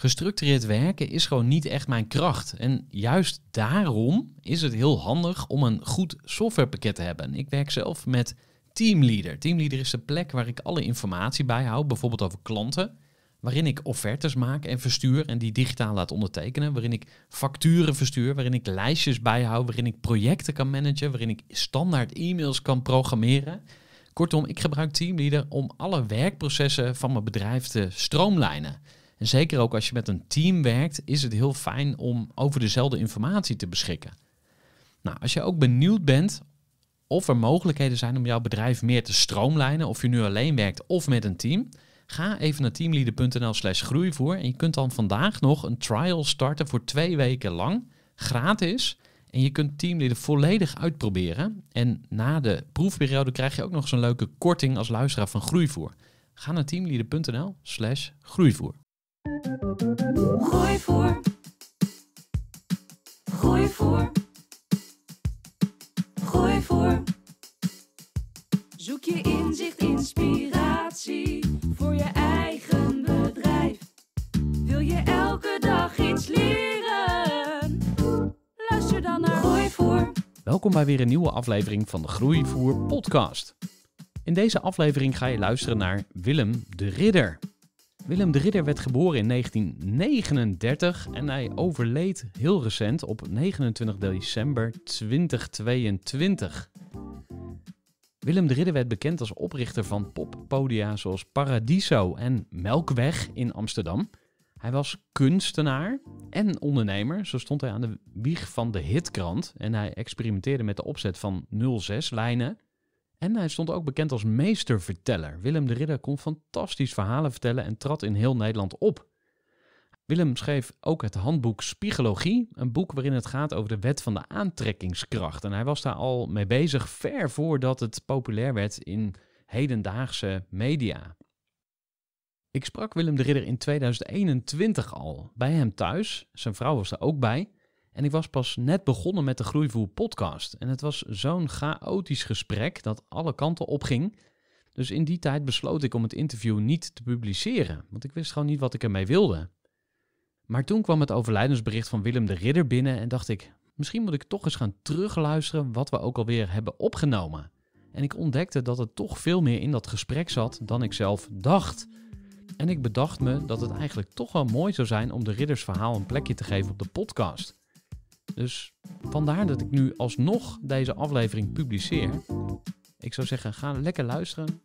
Gestructureerd werken is gewoon niet echt mijn kracht. En juist daarom is het heel handig om een goed softwarepakket te hebben. Ik werk zelf met Teamleader. Teamleader is de plek waar ik alle informatie bijhoud, bijvoorbeeld over klanten. Waarin ik offertes maak en verstuur en die digitaal laat ondertekenen. Waarin ik facturen verstuur, waarin ik lijstjes bijhoud, waarin ik projecten kan managen, waarin ik standaard e-mails kan programmeren. Kortom, ik gebruik Teamleader om alle werkprocessen van mijn bedrijf te stroomlijnen. En zeker ook als je met een team werkt, is het heel fijn om over dezelfde informatie te beschikken. Nou, als je ook benieuwd bent of er mogelijkheden zijn om jouw bedrijf meer te stroomlijnen, of je nu alleen werkt of met een team, ga even naar teamleader.nl slash groeivoer en je kunt dan vandaag nog een trial starten voor twee weken lang, gratis. En je kunt Teamleader volledig uitproberen. En na de proefperiode krijg je ook nog zo'n leuke korting als luisteraar van Groeivoer. Ga naar teamleader.nl slash groeivoer. Gooi voor. Gooi voor. Gooi voor. Zoek je inzicht, inspiratie voor je eigen bedrijf. Wil je elke dag iets leren? Luister dan naar Gooi voor. Welkom bij weer een nieuwe aflevering van de Groeivoer podcast. In deze aflevering ga je luisteren naar Willem de Ridder. Willem de Ridder werd geboren in 1939 en hij overleed heel recent op 29 december 2022. Willem de Ridder werd bekend als oprichter van poppodia zoals Paradiso en Melkweg in Amsterdam. Hij was kunstenaar en ondernemer, zo stond hij aan de wieg van de hitkrant en hij experimenteerde met de opzet van 06-lijnen. En hij stond ook bekend als meesterverteller. Willem de Ridder kon fantastisch verhalen vertellen en trad in heel Nederland op. Willem schreef ook het handboek Spiegologie, een boek waarin het gaat over de wet van de aantrekkingskracht. En hij was daar al mee bezig ver voordat het populair werd in hedendaagse media. Ik sprak Willem de Ridder in 2021 al bij hem thuis. Zijn vrouw was er ook bij. En ik was pas net begonnen met de Groeivoer podcast. En het was zo'n chaotisch gesprek dat alle kanten opging. Dus in die tijd besloot ik om het interview niet te publiceren, want ik wist gewoon niet wat ik ermee wilde. Maar toen kwam het overlijdensbericht van Willem de Ridder binnen en dacht ik, misschien moet ik toch eens gaan terugluisteren wat we ook alweer hebben opgenomen. En ik ontdekte dat er toch veel meer in dat gesprek zat dan ik zelf dacht. En ik bedacht me dat het eigenlijk toch wel mooi zou zijn om de riddersverhaal een plekje te geven op de podcast. Dus vandaar dat ik nu alsnog deze aflevering publiceer. Ik zou zeggen, ga lekker luisteren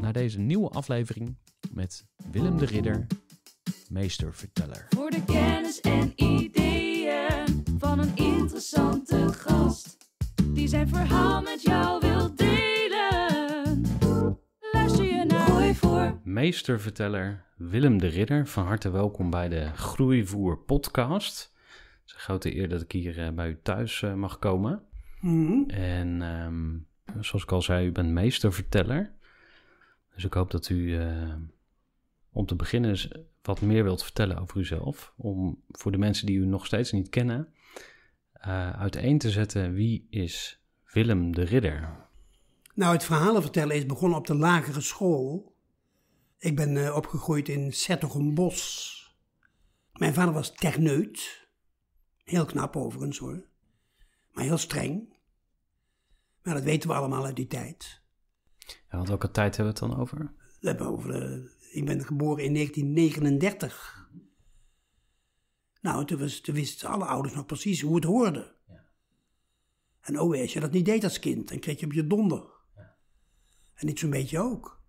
naar deze nieuwe aflevering met Willem de Ridder, meesterverteller. Voor de kennis en ideeën van een interessante gast. Die zijn verhaal met jou wil delen. Luister je naar Gooi voor. Meesterverteller Willem de Ridder, van harte welkom bij de Groeivoer podcast. Het is een grote eer dat ik hier eh, bij u thuis eh, mag komen. En ehm, zoals ik al zei, u bent meesterverteller. Dus ik hoop dat u eh, om te beginnen wat meer wilt vertellen over uzelf. Om voor de mensen die u nog steeds niet kennen, uiteen te zetten wie is Willem de Ridder. Nou, het verhalen vertellen is begonnen op de lagere school. Ik ben opgegroeid in Sertogenbos. Mijn vader was techneut. Heel knap overigens hoor. Maar heel streng. Maar dat weten we allemaal uit die tijd. Ja, want welke tijd hebben we het dan over? We hebben over, eh, ik ben geboren in 1939. Nou, toen, was, toen wisten alle ouders nog precies hoe het hoorde. En oh, als je dat niet deed als kind, dan kreeg je op je donder. En niet zo'n beetje ook.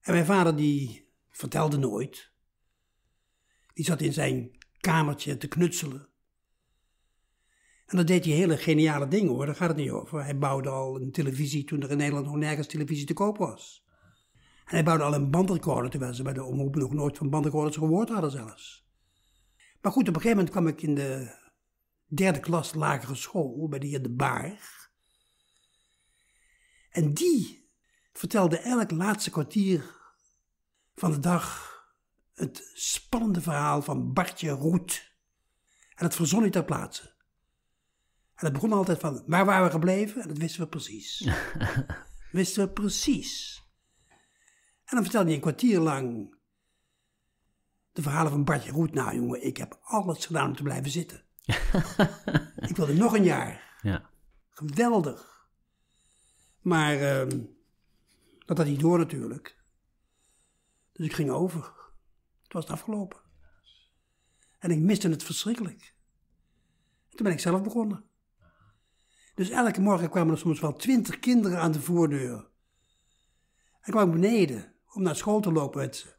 En mijn vader die vertelde nooit. Die zat in zijn kamertje te knutselen. En dan deed hij hele geniale dingen hoor, daar gaat het niet over. Hij bouwde al een televisie toen er in Nederland nog nergens televisie te koop was. En hij bouwde al een bandrecorder, terwijl ze bij de omroep nog nooit van bandrecorders gehoord hadden zelfs. Maar goed, op een gegeven moment kwam ik in de derde klas lagere school bij de heer De Baar. En die vertelde elk laatste kwartier van de dag het spannende verhaal van Bartje Roet. En dat verzon hij ter plaatse. En dat begon altijd van, waar waren we gebleven? En dat wisten we precies. wisten we precies. En dan vertelde hij een kwartier lang De verhalen van Bartje Roet. Nou jongen, ik heb alles gedaan om te blijven zitten. ik wilde nog een jaar. Ja. Geweldig. Maar ehm, dat had niet door natuurlijk. Dus ik ging over. Het was afgelopen. En ik miste het verschrikkelijk. Toen ben ik zelf begonnen. Dus elke morgen kwamen er soms wel twintig kinderen aan de voordeur. En kwam beneden om naar school te lopen met ze.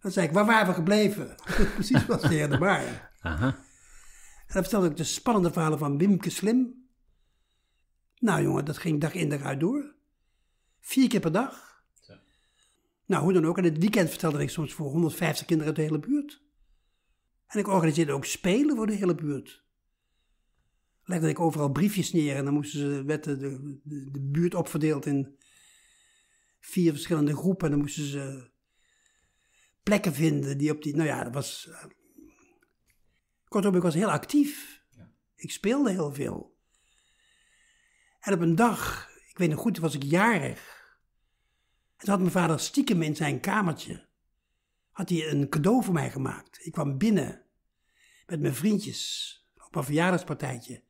Dan zei ik, waar waren we gebleven? Precies wat de heer de Baar. Aha. En dan vertelde ik de spannende verhalen van Wimke Slim. Nou jongen, dat ging dag in dag uit door. Vier keer per dag. Nou, hoe dan ook. En het weekend vertelde ik soms voor 150 kinderen uit de hele buurt. En ik organiseerde ook spelen voor de hele buurt. Legde ik overal briefjes neer en dan moesten ze, werd de, de, de, buurt opverdeeld in vier verschillende groepen. En dan moesten ze plekken vinden die op die, nou ja, dat was... eh, Kortom, ik was heel actief. Ik speelde heel veel. En op een dag, ik weet nog goed, was ik jarig. En toen had mijn vader stiekem in zijn kamertje, had hij een cadeau voor mij gemaakt. Ik kwam binnen met mijn vriendjes op een verjaardagspartijtje.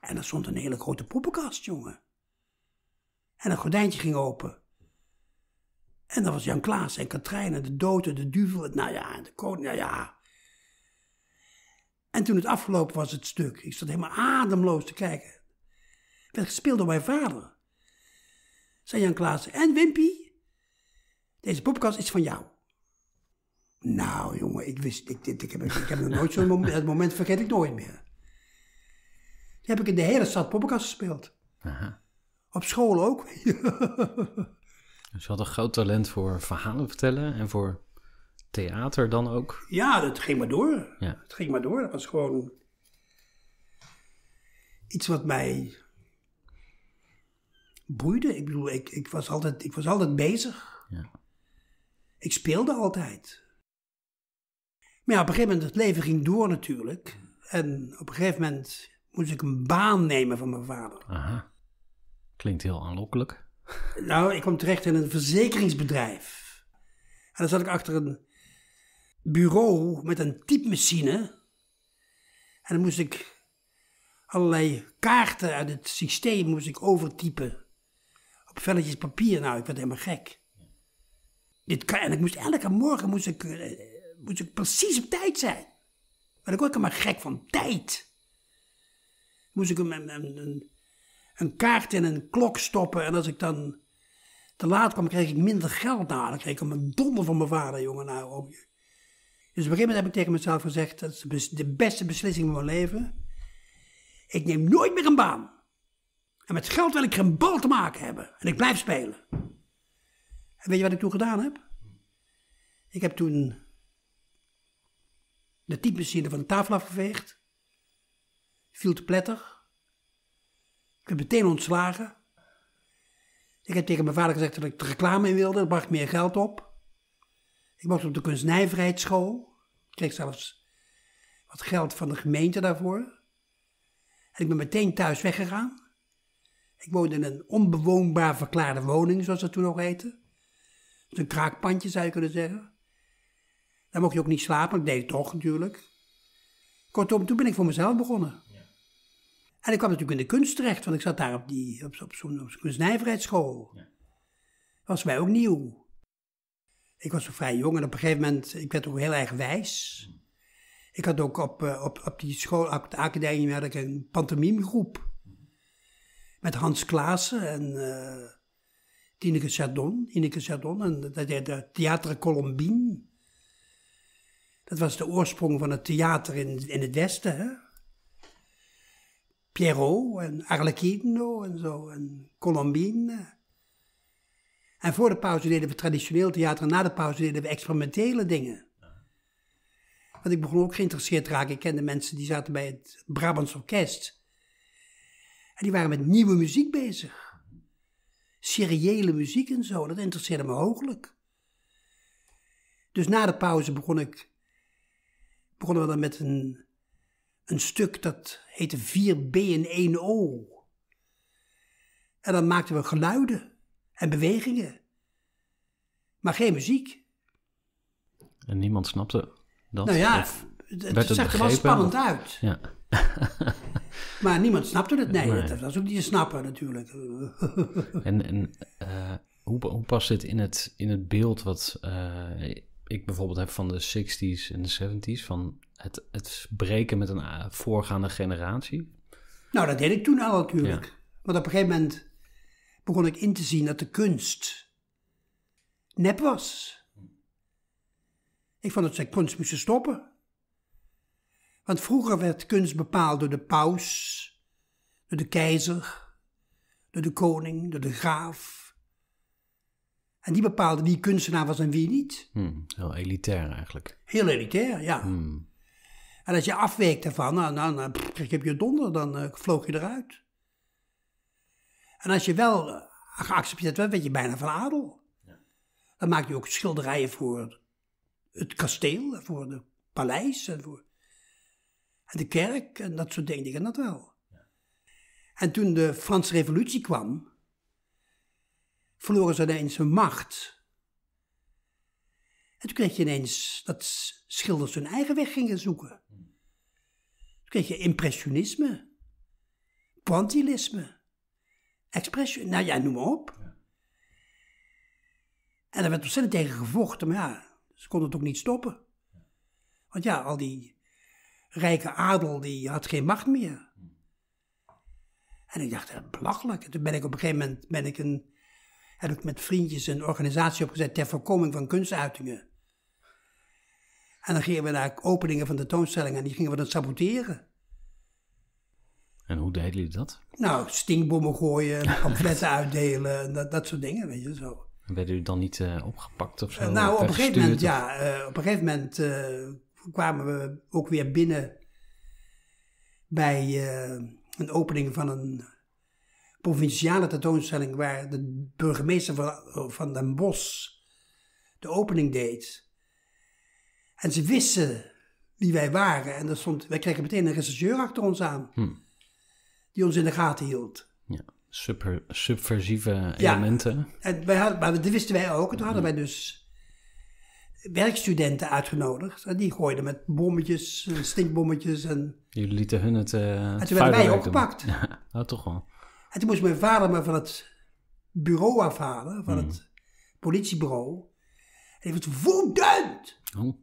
En er stond een hele grote poppenkast, jongen. En een gordijntje ging open. En dat was Jan Klaas en Katrijn en de dood en de duvel. Nou ja, de koning, nou ja. En toen het afgelopen was, het stuk. Ik stond helemaal ademloos te kijken. Het werd gespeeld door mijn vader. Zei Jan Klaas, en Wimpy? Deze poppenkast is van jou. Nou, jongen, ik wist, ik, ik, ik heb, ik heb nog nooit zo'n moment, dat moment vergeet ik nooit meer. Die heb ik in de hele stad poppenkast gespeeld. Aha. Op school ook. Dus je had een groot talent voor verhalen vertellen en voor theater dan ook. Ja, dat ging maar door. Ja. Het ging maar door. Dat was gewoon iets wat mij boeide. Ik bedoel, ik, ik, was, altijd, ik was altijd bezig. Ja. Ik speelde altijd. Maar ja, op een gegeven moment, het leven ging door natuurlijk. En op een gegeven moment moest ik een baan nemen van mijn vader. Aha. Klinkt heel aanlokkelijk. Nou, ik kwam terecht in een verzekeringsbedrijf. En dan zat ik achter een bureau met een typemachine. En dan moest ik allerlei kaarten uit het systeem moest ik overtypen. Op velletjes papier. Nou, ik werd helemaal gek. Dit kan, en ik moest elke morgen moest ik, eh, moest ik precies op tijd zijn. Maar ik word helemaal gek van tijd. Moest ik een, een, kaart in een klok stoppen. En als ik dan te laat kwam, kreeg ik minder geld. Nou, dan kreeg ik een donder van mijn vader, jongen. Nou. Dus op een gegeven moment heb ik tegen mezelf gezegd: dat is de beste beslissing van mijn leven. Ik neem nooit meer een baan. En met geld wil ik geen bal te maken hebben. En ik blijf spelen. En weet je wat ik toen gedaan heb? Ik heb toen de typemachine van de tafel afgeveegd. Viel te pletter. Ik werd meteen ontslagen. Ik heb tegen mijn vader gezegd dat ik de reclame in wilde. Dat bracht meer geld op. Ik mocht op de kunstnijverheidsschool. Ik kreeg zelfs wat geld van de gemeente daarvoor. En ik ben meteen thuis weggegaan. Ik woonde in een onbewoonbaar verklaarde woning, zoals dat toen nog heette. Dus een kraakpandje zou je kunnen zeggen. Daar mocht je ook niet slapen, ik deed het toch natuurlijk. Kortom, toen ben ik voor mezelf begonnen. En ik kwam natuurlijk in de kunst terecht, want ik zat daar op, die, op, op zo'n kunstnijverheidsschool. Dat was mij ook nieuw. Ik was zo vrij jong en op een gegeven moment, ik werd ook heel erg wijs. Ik had ook op, eh, op, op die school, op de academie, had ik een pantomimegroep. Met Hans Klaassen en eh Tineke Chardon. Tineke en dat heette de Theater Colombine. Dat was de oorsprong van het theater in, in het Westen, hè. Pierrot en Arlecchino en zo, en Colombine. En voor de pauze deden we traditioneel theater en na de pauze deden we experimentele dingen. Want ik begon ook geïnteresseerd te raken. Ik kende mensen die zaten bij het Brabants Orkest. En die waren met nieuwe muziek bezig. Seriële muziek en zo, dat interesseerde me hooglijk. Dus na de pauze begon ik, begonnen we dan met een, een stuk dat heette 4B en 1O. En dan maakten we geluiden en bewegingen. Maar geen muziek. En niemand snapte dat? Nou ja, Of- het, zag er wel spannend of- uit. ja. Maar niemand snapte het. Nee, Nee. dat was ook niet te snappen natuurlijk. En, en eh, hoe, hoe past dit in het, in het beeld wat eh, ik bijvoorbeeld heb van de 60s en de 70s? Van het, het breken met een eh, voorgaande generatie? Nou, dat deed ik toen al natuurlijk. Want op een gegeven moment begon ik in te zien dat de kunst nep was. Ik vond dat ze kunst moesten stoppen. Want vroeger werd kunst bepaald door de paus, door de keizer, door de koning, door de graaf. En die bepaalde wie kunstenaar was en wie niet. Hm, heel elitair eigenlijk. Heel elitair, ja. Hm. En als je afweek daarvan, nou, nou, nou pff, kreeg je donder, dan eh, vloog je eruit. En als je wel eh, geaccepteerd werd, werd je bijna van adel. Dan maak je ook schilderijen voor het kasteel, voor het paleis en voor en de kerk en dat soort dingen. En dat wel. En toen de Franse revolutie kwam, verloren ze ineens hun macht. En toen kreeg je ineens dat schilders hun eigen weg gingen zoeken. Toen kreeg je impressionisme, pointillisme, expression, nou ja, noem maar op. En daar werd ontzettend tegen gevochten, maar ja, ze konden het ook niet stoppen. Want ja, al die rijke adel, die had geen macht meer. En ik dacht, eh, belachelijk. En toen ben ik op een gegeven moment, ben ik een, heb ik met vriendjes een organisatie opgezet ter voorkoming van kunstuitingen. En dan gingen we naar openingen van de tentoonstellingen en die gingen we dan saboteren. En hoe deden jullie dat? Nou, stinkbommen gooien, pamfletten uitdelen, en dat, dat soort dingen, weet je zo. Werden jullie dan niet eh, opgepakt of zo? Eh, nou, op een gegeven moment, ja, op een gegeven moment kwamen we ook weer binnen bij eh, een opening van een provinciale tentoonstelling waar de burgemeester van, van Den Bosch de opening deed. En ze wisten wie wij waren en er stond, wij kregen meteen een rechercheur achter ons aan, Hm. die ons in de gaten hield. Ja, super, subversieve elementen. En wij hadden, maar dat wisten wij ook. En toen hadden wij dus werkstudenten uitgenodigd. En die gooiden met bommetjes, stinkbommetjes. En, Jullie lieten hun het uh, en toen werden wij opgepakt. Ja, nou, toch wel. En toen moest mijn vader me van het bureau afhalen, van het politiebureau. En die was woedend. Oh, En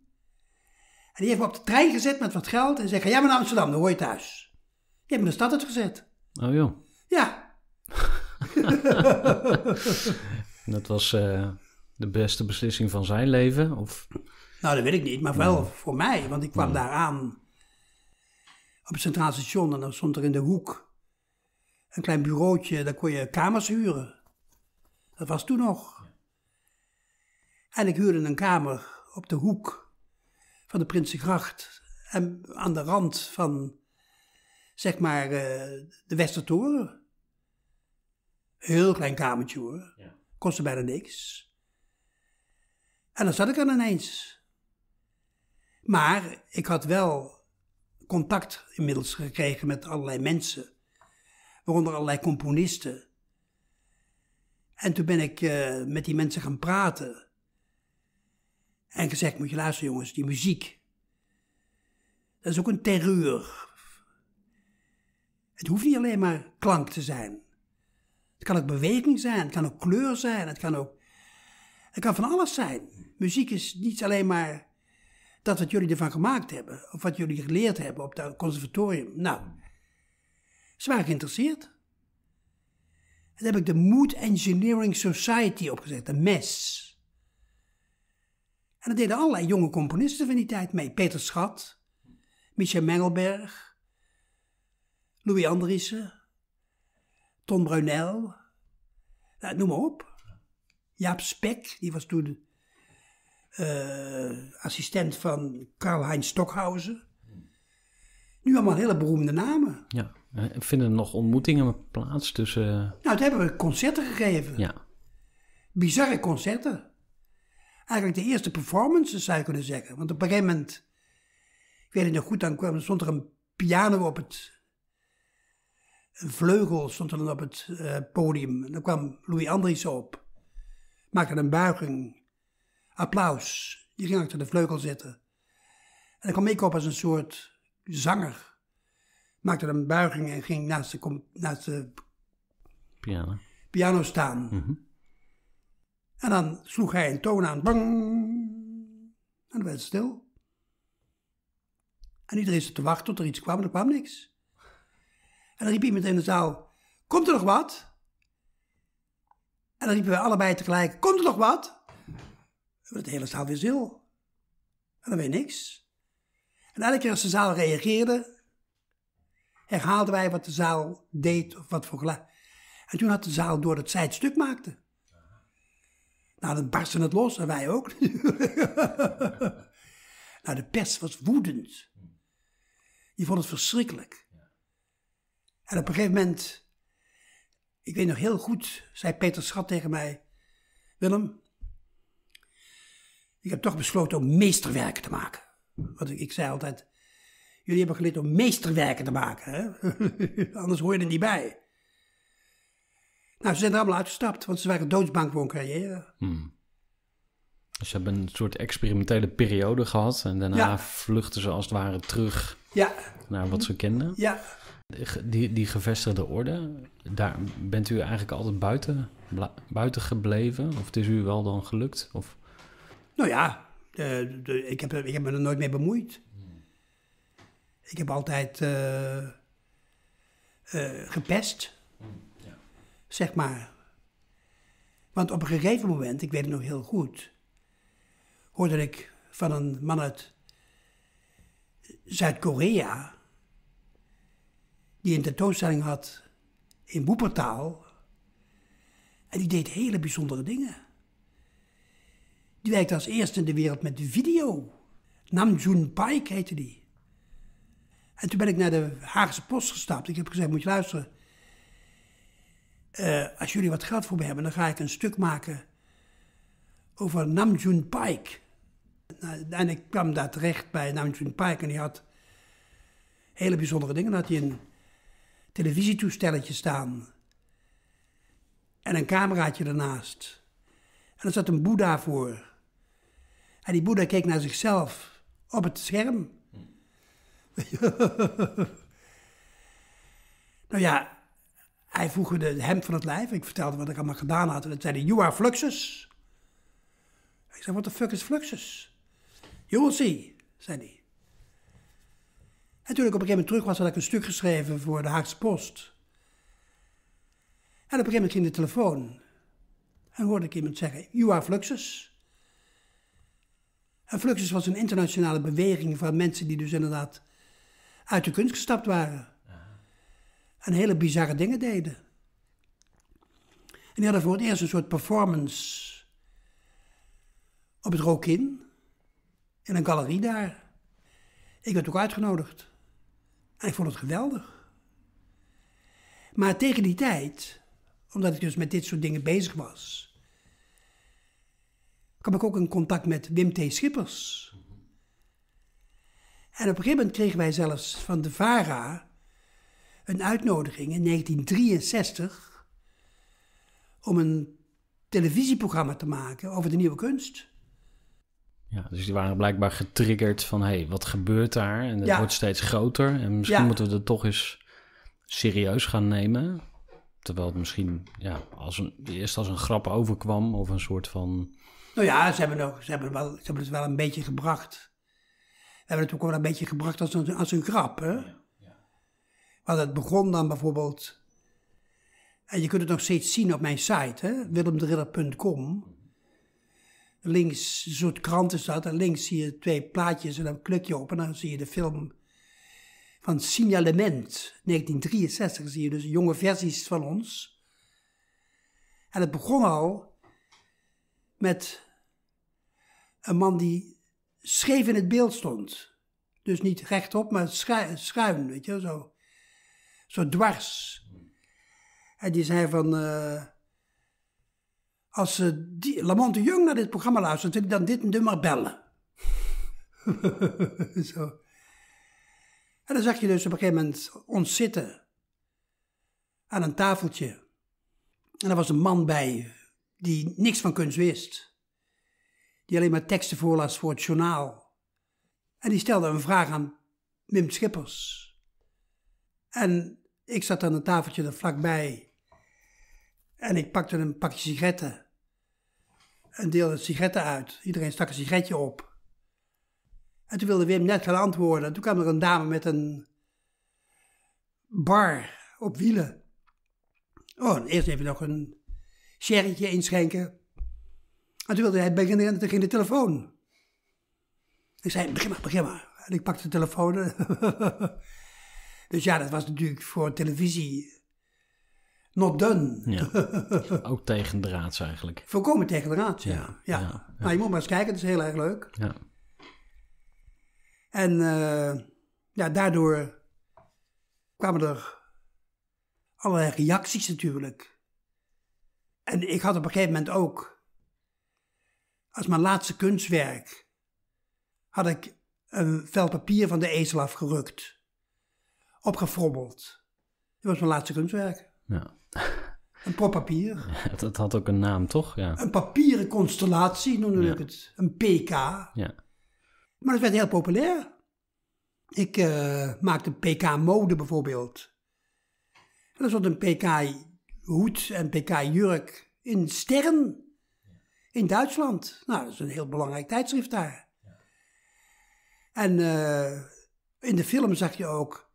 die heeft me op de trein gezet met wat geld. En zei, ga jij maar naar Amsterdam, dan hoor je thuis. Die heeft me de stad uitgezet. oh joh. Ja, Dat was eh, de beste beslissing van zijn leven? Of... Nou, dat weet ik niet, maar wel voor mij. Want ik kwam daar aan op het Centraal Station en dan stond er in de hoek een klein bureautje, daar kon je kamers huren. Dat was toen nog. En ik huurde een kamer op de hoek van de Prinsengracht en aan de rand van, zeg maar, eh, de Westertoren. Heel klein kamertje hoor. Kostte bijna niks. En dan zat ik er ineens. Maar ik had wel contact inmiddels gekregen met allerlei mensen, waaronder allerlei componisten. En toen ben ik eh, met die mensen gaan praten. En gezegd, moet je luisteren jongens, die muziek, dat is ook een terreur. Het hoeft niet alleen maar klank te zijn. Het kan ook beweging zijn, het kan ook kleur zijn, het kan ook... Het kan van alles zijn. Muziek is niet alleen maar dat wat jullie ervan gemaakt hebben, of wat jullie geleerd hebben op het conservatorium. Nou, ze waren geïnteresseerd. En toen heb ik de Mood Engineering Society opgezet, de MES. En daar deden allerlei jonge componisten van die tijd mee. Peter Schat, Michel Mengelberg, Louis Andriessen, Ton Brunel, nou, noem maar op. Jaap Spek, die was toen uh, assistent van Karl-Heinz Stockhausen. Nu allemaal hele beroemde namen. Ja, vinden er nog ontmoetingen plaats tussen... Nou, toen hebben we concerten gegeven. Ja. Bizarre concerten. Eigenlijk de eerste performances zou je kunnen zeggen. Want op een gegeven moment, ik weet het nog goed, dan kwam, stond er een piano op het... Een vleugel stond er dan op het uh, podium. En dan kwam Louis Andries op. Maakte een buiging applaus. Die ging achter de vleugel zitten. En dan kwam ik op als een soort zanger. Maakte een buiging en ging naast de, naast de Piano. piano staan. Mhm. En dan sloeg hij een toon aan. Bang. En dan werd het stil. En iedereen zat te wachten tot er iets kwam en er kwam niks. En dan riep iemand in de zaal, komt er nog wat? En dan riepen we allebei tegelijk, komt er nog wat? Werd de hele zaal weer stil. En dan weer niks. En elke keer als de zaal reageerde, herhaalden wij wat de zaal deed of wat voor geluid. En toen had de zaal door dat zij het stuk maakte. Nou, dan barstte het los en wij ook. nou, de pers was woedend. Die vond het verschrikkelijk. En op een gegeven moment, ik weet nog heel goed, zei Peter Schat tegen mij: Willem, ik heb toch besloten om meesterwerken te maken. Want ik, ik zei altijd: Jullie hebben geleerd om meesterwerken te maken, hè? anders hoor je er niet bij. Nou, ze zijn er allemaal uitgestapt, want ze waren doodsbang voor hun carrière. Dus ze hebben een soort experimentele periode gehad. En daarna Ja. vluchten ze als het ware terug Ja, naar wat ze kenden. ja. Die, die gevestigde orde, daar bent u eigenlijk altijd buiten, buiten gebleven? Of het is u wel dan gelukt? Of, Nou ja, de, de, ik, heb, ik heb me er nooit mee bemoeid. Ik heb altijd eh, eh, gepest, zeg maar. Want op een gegeven moment, ik weet het nog heel goed, hoorde ik van een man uit Zuid-Korea, die een tentoonstelling had in Boepertaal. En die deed hele bijzondere dingen. Die werkte als eerste in de wereld met video. Namjoon Paik heette die. En toen ben ik naar de Haagse Post gestapt. Ik heb gezegd, moet je luisteren. Eh, als jullie wat geld voor me hebben, dan ga ik een stuk maken over Namjoon Paik. Nou, en ik kwam daar terecht bij Namjoon Paik en die had hele bijzondere dingen. Dan had hij een televisietoestelletje staan en een cameraatje ernaast. En er zat een boeddha voor. En die boeddha keek naar zichzelf op het scherm. nou ja, hij vroeg de hem van het lijf. Ik vertelde wat ik allemaal gedaan had. En dat zei hij, you are Fluxus. Ik zei, what the fuck is Fluxus? You will see, zei hij. En toen ik op een gegeven moment terug was, had ik een stuk geschreven voor de Haagse Post. En op een gegeven moment ging de telefoon. En hoorde ik iemand zeggen, you are Fluxus. En Fluxus was een internationale beweging van mensen die dus inderdaad uit de kunst gestapt waren. En hele bizarre dingen deden. En die hadden voor het eerst een soort performance op het Rokin. In een galerie daar. Ik werd ook uitgenodigd. En ik vond het geweldig. Maar tegen die tijd, omdat ik dus met dit soort dingen bezig was, kwam ik ook in contact met Wim T. Schippers. En op een gegeven moment kregen wij zelfs van de VARA een uitnodiging in 1963 om een televisieprogramma te maken over de nieuwe kunst. ja, dus die waren blijkbaar getriggerd van, hé, hey, wat gebeurt daar? En het Ja. wordt steeds groter. En misschien Ja. moeten we het toch eens serieus gaan nemen. Terwijl het misschien ja, als een, eerst als een grap overkwam of een soort van... Nou ja, ze hebben, nog, ze hebben, wel, ze hebben het wel een beetje gebracht. We hebben het ook wel een beetje gebracht als een, als een grap. Hè? Want het begon dan bijvoorbeeld. En je kunt het nog steeds zien op mijn site, hè? willemderidder.com. Links, een soort krant is dat. En links zie je twee plaatjes en dan klik je op en dan zie je de film van Signalement, 1963. Dan zie je dus jonge versies van ons. En het begon al met een man die scheef in het beeld stond. Dus niet rechtop, maar schu- schuin, weet je, zo, zo dwars. En die zei van, eh, als uh, Lamont de naar dit programma luistert, wil ik dan dit nummer bellen. zo. En dan zag je dus op een gegeven moment ons zitten aan een tafeltje. En er was een man bij die niks van kunst wist. Die alleen maar teksten voorlas voor het journaal. En die stelde een vraag aan Wim Schippers. En ik zat aan een tafeltje er vlakbij. En ik pakte een pakje sigaretten. En deelde sigaretten uit. Iedereen stak een sigaretje op. En toen wilde Wim net gaan antwoorden. Toen kwam er een dame met een bar op wielen. Oh, en eerst even nog een sherrytje inschenken. En toen wilde hij beginnen en toen ging de telefoon. Ik zei, begin maar, begin maar. En ik pakte de telefoon. dus ja, dat was natuurlijk voor televisie not done. Ja. Ook tegendraads eigenlijk. Volkomen tegen de raad, ja. Ja, ja. ja, ja. Nou, je moet maar eens kijken, dat is heel erg leuk. Ja. En eh, ja, daardoor kwamen er allerlei reacties natuurlijk. En ik had op een gegeven moment ook, als mijn laatste kunstwerk, had ik een vel papier van de ezel afgerukt, opgefrommeld. Dat was mijn laatste kunstwerk. Ja. Een prop papier. Het had ook een naam, toch? Ja. Een papieren constellatie noemde Ja. ik het. Een PK. Ja. Maar het werd heel populair. Ik eh, maakte PK-mode bijvoorbeeld. En er zat een PK-hoed en PK-jurk in Stern in Duitsland. Nou, dat is een heel belangrijk tijdschrift daar. En eh, in de film zag je ook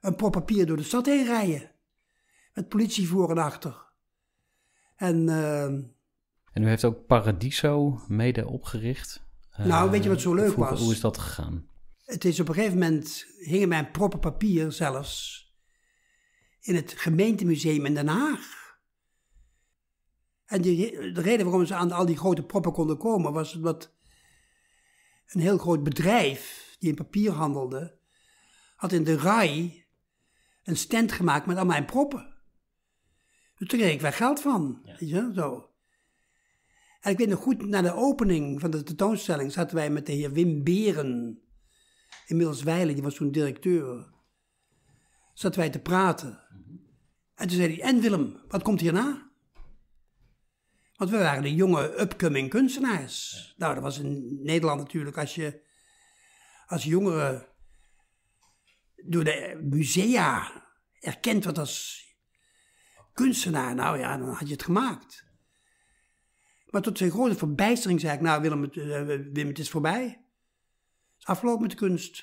een prop papier door de stad heen rijden. Met politie voor en achter. En eh, En u heeft ook Paradiso mede opgericht. Nou, Eh, weet je wat zo leuk hoe, was? Hoe is dat gegaan? Het is op een gegeven moment hingen mijn proppen papier zelfs in het gemeentemuseum in Den Haag. En die, de reden waarom ze aan al die grote proppen konden komen was omdat een heel groot bedrijf die in papier handelde, had in de RAI een stand gemaakt met al mijn proppen. Dus daar kreeg ik wel geld van. Weet je, zo. En ik weet nog goed, na de opening van de tentoonstelling zaten wij met de heer Wim Beren, inmiddels Weilen, die was toen directeur, zaten wij te praten. En toen zei hij, en Willem, wat komt hierna? Want we waren de jonge upcoming kunstenaars. Nou, dat was in Nederland natuurlijk, als je als jongere door de musea erkend wordt als kunstenaar, nou ja, dan had je het gemaakt. Maar tot zijn grote verbijstering zei ik, nou Willem, het, eh, het is voorbij. Het is afgelopen met de kunst.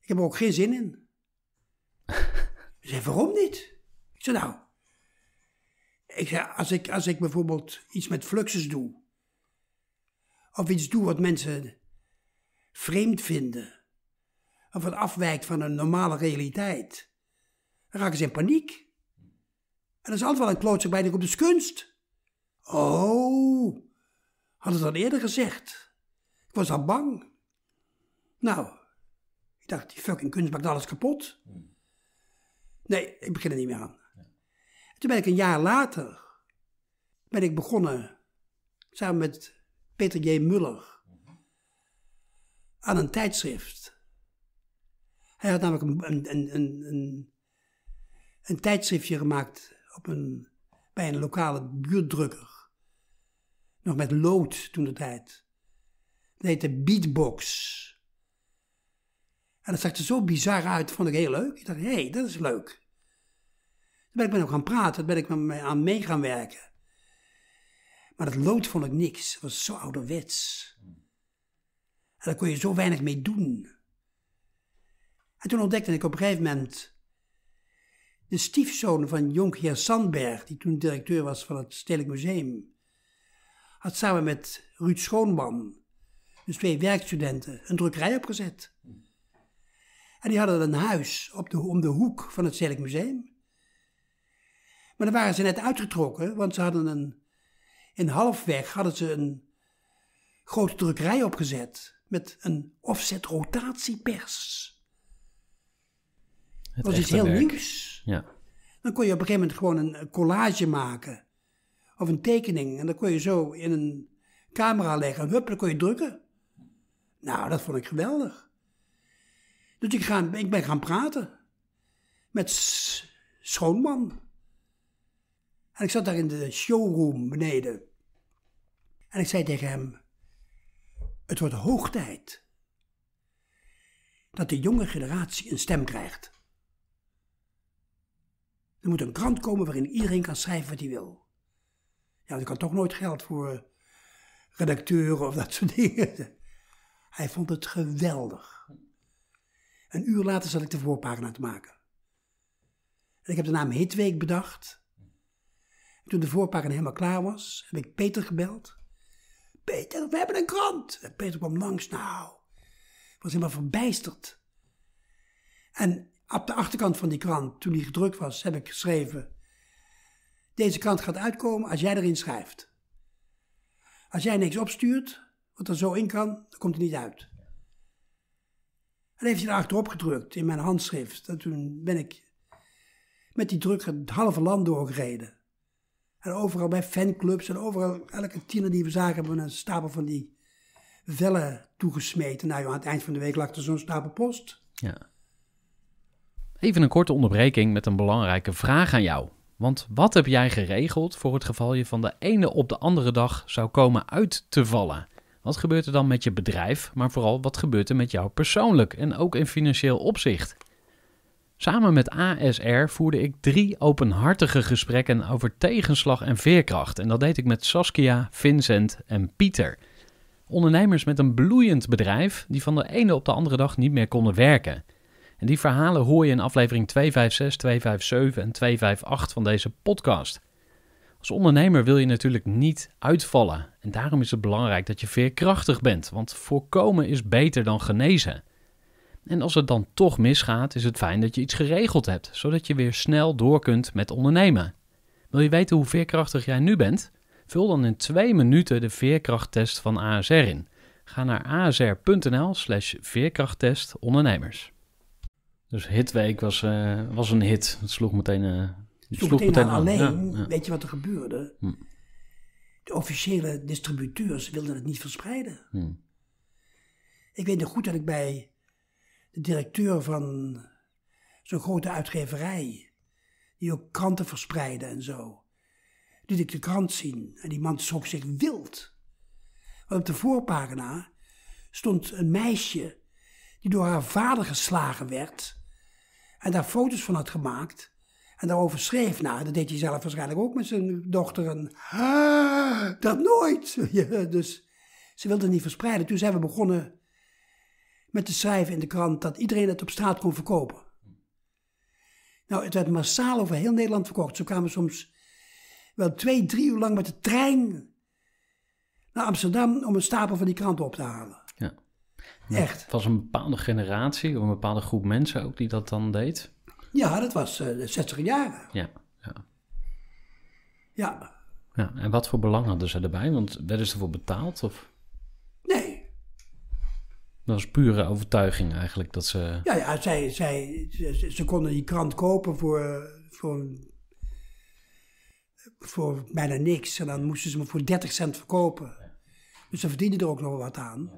Ik heb er ook geen zin in. Hij zei, waarom niet? Ik zei, nou, ik als ik, als ik bijvoorbeeld iets met fluxus doe, of iets doe wat mensen vreemd vinden, of wat afwijkt van een normale realiteit, dan raken ze in paniek. En dat is altijd wel een klootzak bij, ik op de kunst. Oh, had het al eerder gezegd. Ik was al bang. Nou, ik dacht, die fucking kunst maakt alles kapot. Nee, ik begin er niet meer aan. Toen ben ik een jaar later, ben ik begonnen, samen met Peter J. Muller, aan een tijdschrift. Hij had namelijk een, een, een, een, een, tijdschriftje gemaakt op een, bij een lokale buurtdrukker. Nog met lood toen de tijd. Dat heette Beatbox. En dat zag er zo bizar uit, vond ik heel leuk. Ik dacht, hé, hey, dat is leuk. Ben ik met hem gaan praten, toen ben ik aan mee gaan werken. Maar dat lood vond ik niks, het was zo ouderwets. En daar kon je zo weinig mee doen. En toen ontdekte ik op een gegeven moment de stiefzoon van Jonkheer Sandberg, die toen directeur was van het Stedelijk Museum, had samen met Ruud Schoonman, dus twee werkstudenten, een drukkerij opgezet. En die hadden een huis op de, om de hoek van het Stedelijk Museum. Maar daar waren ze net uitgetrokken, want ze hadden een, in halfweg hadden ze een grote drukkerij opgezet met een offset rotatiepers. Het Dat was iets heel werk. nieuws. Ja. Dan kon je op een gegeven moment gewoon een collage maken. Of een tekening. En dan kon je zo in een camera leggen. En hup, dan kon je drukken. Nou, dat vond ik geweldig. Dus ik, ga, ik ben gaan praten. Met Schoonman. En ik zat daar in de showroom beneden. En ik zei tegen hem, het wordt hoog tijd dat de jonge generatie een stem krijgt. Er moet een krant komen waarin iedereen kan schrijven wat hij wil. Ja, er kan toch nooit geld voor redacteuren of dat soort dingen. Hij vond het geweldig. Een uur later zat ik de voorpagina te maken. En ik heb de naam Hitweek bedacht. Toen de voorpagina helemaal klaar was, heb ik Peter gebeld. Peter, we hebben een krant. En Peter kwam langs. Nou, was helemaal verbijsterd. En op de achterkant van die krant, toen die gedrukt was, heb ik geschreven: Deze krant gaat uitkomen als jij erin schrijft. Als jij niks opstuurt, wat er zo in kan, dan komt het niet uit. En heeft hij er achterop gedrukt in mijn handschrift. En toen ben ik met die druk het halve land doorgereden. En overal bij fanclubs en overal, elke tiener die we zagen, hebben we een stapel van die vellen toegesmeten. Nou, aan het eind van de week lag er zo'n stapel post. Ja. Even een korte onderbreking met een belangrijke vraag aan jou. Want wat heb jij geregeld voor het geval je van de ene op de andere dag zou komen uit te vallen? Wat gebeurt er dan met je bedrijf, maar vooral wat gebeurt er met jou persoonlijk en ook in financieel opzicht? Samen met ASR voerde ik drie openhartige gesprekken over tegenslag en veerkracht. En dat deed ik met Saskia, Vincent en Pieter. Ondernemers met een bloeiend bedrijf die van de ene op de andere dag niet meer konden werken. En die verhalen hoor je in aflevering 256, 257 en 258 van deze podcast. Als ondernemer wil je natuurlijk niet uitvallen. En daarom is het belangrijk dat je veerkrachtig bent, want voorkomen is beter dan genezen. En als het dan toch misgaat, is het fijn dat je iets geregeld hebt, zodat je weer snel door kunt met ondernemen. Wil je weten hoe veerkrachtig jij nu bent? Vul dan in twee minuten de veerkrachttest van ASR in. Ga naar asr.nl slash veerkrachttest ondernemers. Dus Hitweek was, uh, was een hit. Het sloeg meteen, uh, het sloeg meteen, meteen aan. Alleen, ja, ja. weet je wat er gebeurde? Hm. De officiële distributeurs wilden het niet verspreiden. Hm. Ik weet nog goed dat ik bij de directeur van zo'n grote uitgeverij, die ook kranten verspreidde en zo, liet ik de krant zien. En die man schrok zich wild. Want op de voorpagina stond een meisje die door haar vader geslagen werd en daar foto's van had gemaakt en daarover schreef. Nou, dat deed hij zelf waarschijnlijk ook met zijn dochter. En, ah, dat nooit! Ja, dus ze wilde het niet verspreiden. Toen zijn we begonnen met te schrijven in de krant dat iedereen het op straat kon verkopen. Nou, het werd massaal over heel Nederland verkocht. Zo kwamen soms wel twee, drie uur lang met de trein naar Amsterdam om een stapel van die krant op te halen. Ja. Echt. Het was een bepaalde generatie, of een bepaalde groep mensen ook die dat dan deed? Ja, dat was uh, de 60 jaren. Ja, ja. Ja. ja. En wat voor belang hadden ze erbij? Want werden ze ervoor betaald? Of? Nee, dat was pure overtuiging eigenlijk dat ze. Ja, ja zij, zij, ze, ze konden die krant kopen voor, voor, voor bijna niks. En dan moesten ze me voor 30 cent verkopen. Dus ze verdienden er ook nog wat aan.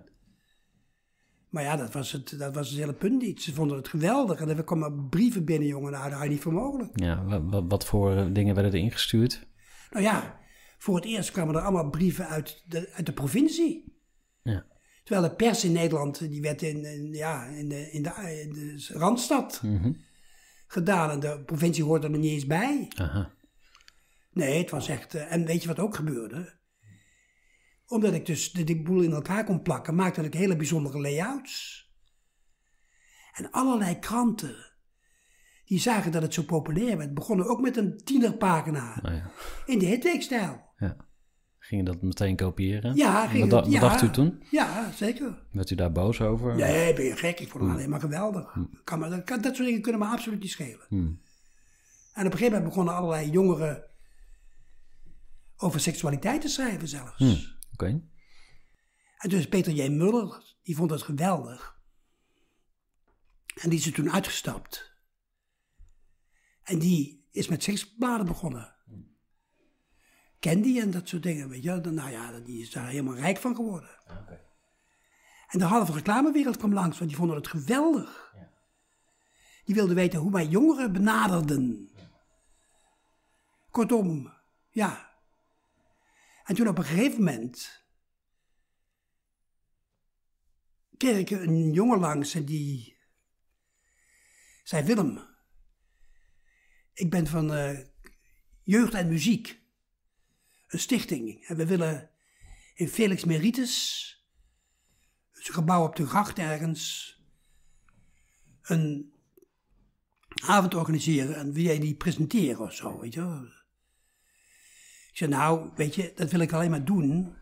Maar ja, dat was het, dat was het hele punt niet. Ze vonden het geweldig. En er kwamen brieven binnen, jongen. Nou, dat had je niet voor mogelijk. Ja, wat, wat voor dingen werden er ingestuurd? Nou ja, voor het eerst kwamen er allemaal brieven uit de, uit de provincie. Ja. Terwijl de pers in Nederland, die werd in, in ja, in, de, in, de, in de Randstad mm gedaan. En de provincie hoorde er niet eens bij. Aha. Nee, het was echt... Uh, en weet je wat ook gebeurde? Omdat ik dus de, die boel in elkaar kon plakken, maakte ik hele bijzondere layouts. En allerlei kranten, die zagen dat het zo populair werd, begonnen ook met een tienerpagina. Oh ja. In de hitweekstijl. Ja. Ging je dat meteen kopiëren? Ja, ging wat, wat dacht u toen? Ja, zeker. Werd u daar boos over? Nee, ben je gek. Ik vond het alleen maar geweldig. Hm. Kan me, dat, dat soort dingen kunnen me absoluut niet schelen. Hm. En op een gegeven moment begonnen allerlei jongeren over seksualiteit te schrijven zelfs. Oké. En dus Peter J. Muller, die vond het geweldig. En die is er toen uitgestapt. En die is met seksbladen begonnen candy en dat soort dingen, weet je. Dan, nou ja, die is daar helemaal rijk van geworden. En de halve reclamewereld kwam langs, want die vonden het geweldig. Ja. Die wilden weten hoe wij jongeren benaderden. Kortom, ja. En toen op een gegeven moment kreeg ik een jongen langs en die zei: Willem, ik ben van eh, jeugd en muziek een stichting. En we willen in Felix Meritus, een gebouw op de gracht ergens, een avond organiseren en wil jij die presenteren of zo, weet je wel. Ik zei, nou, weet je, dat wil ik alleen maar doen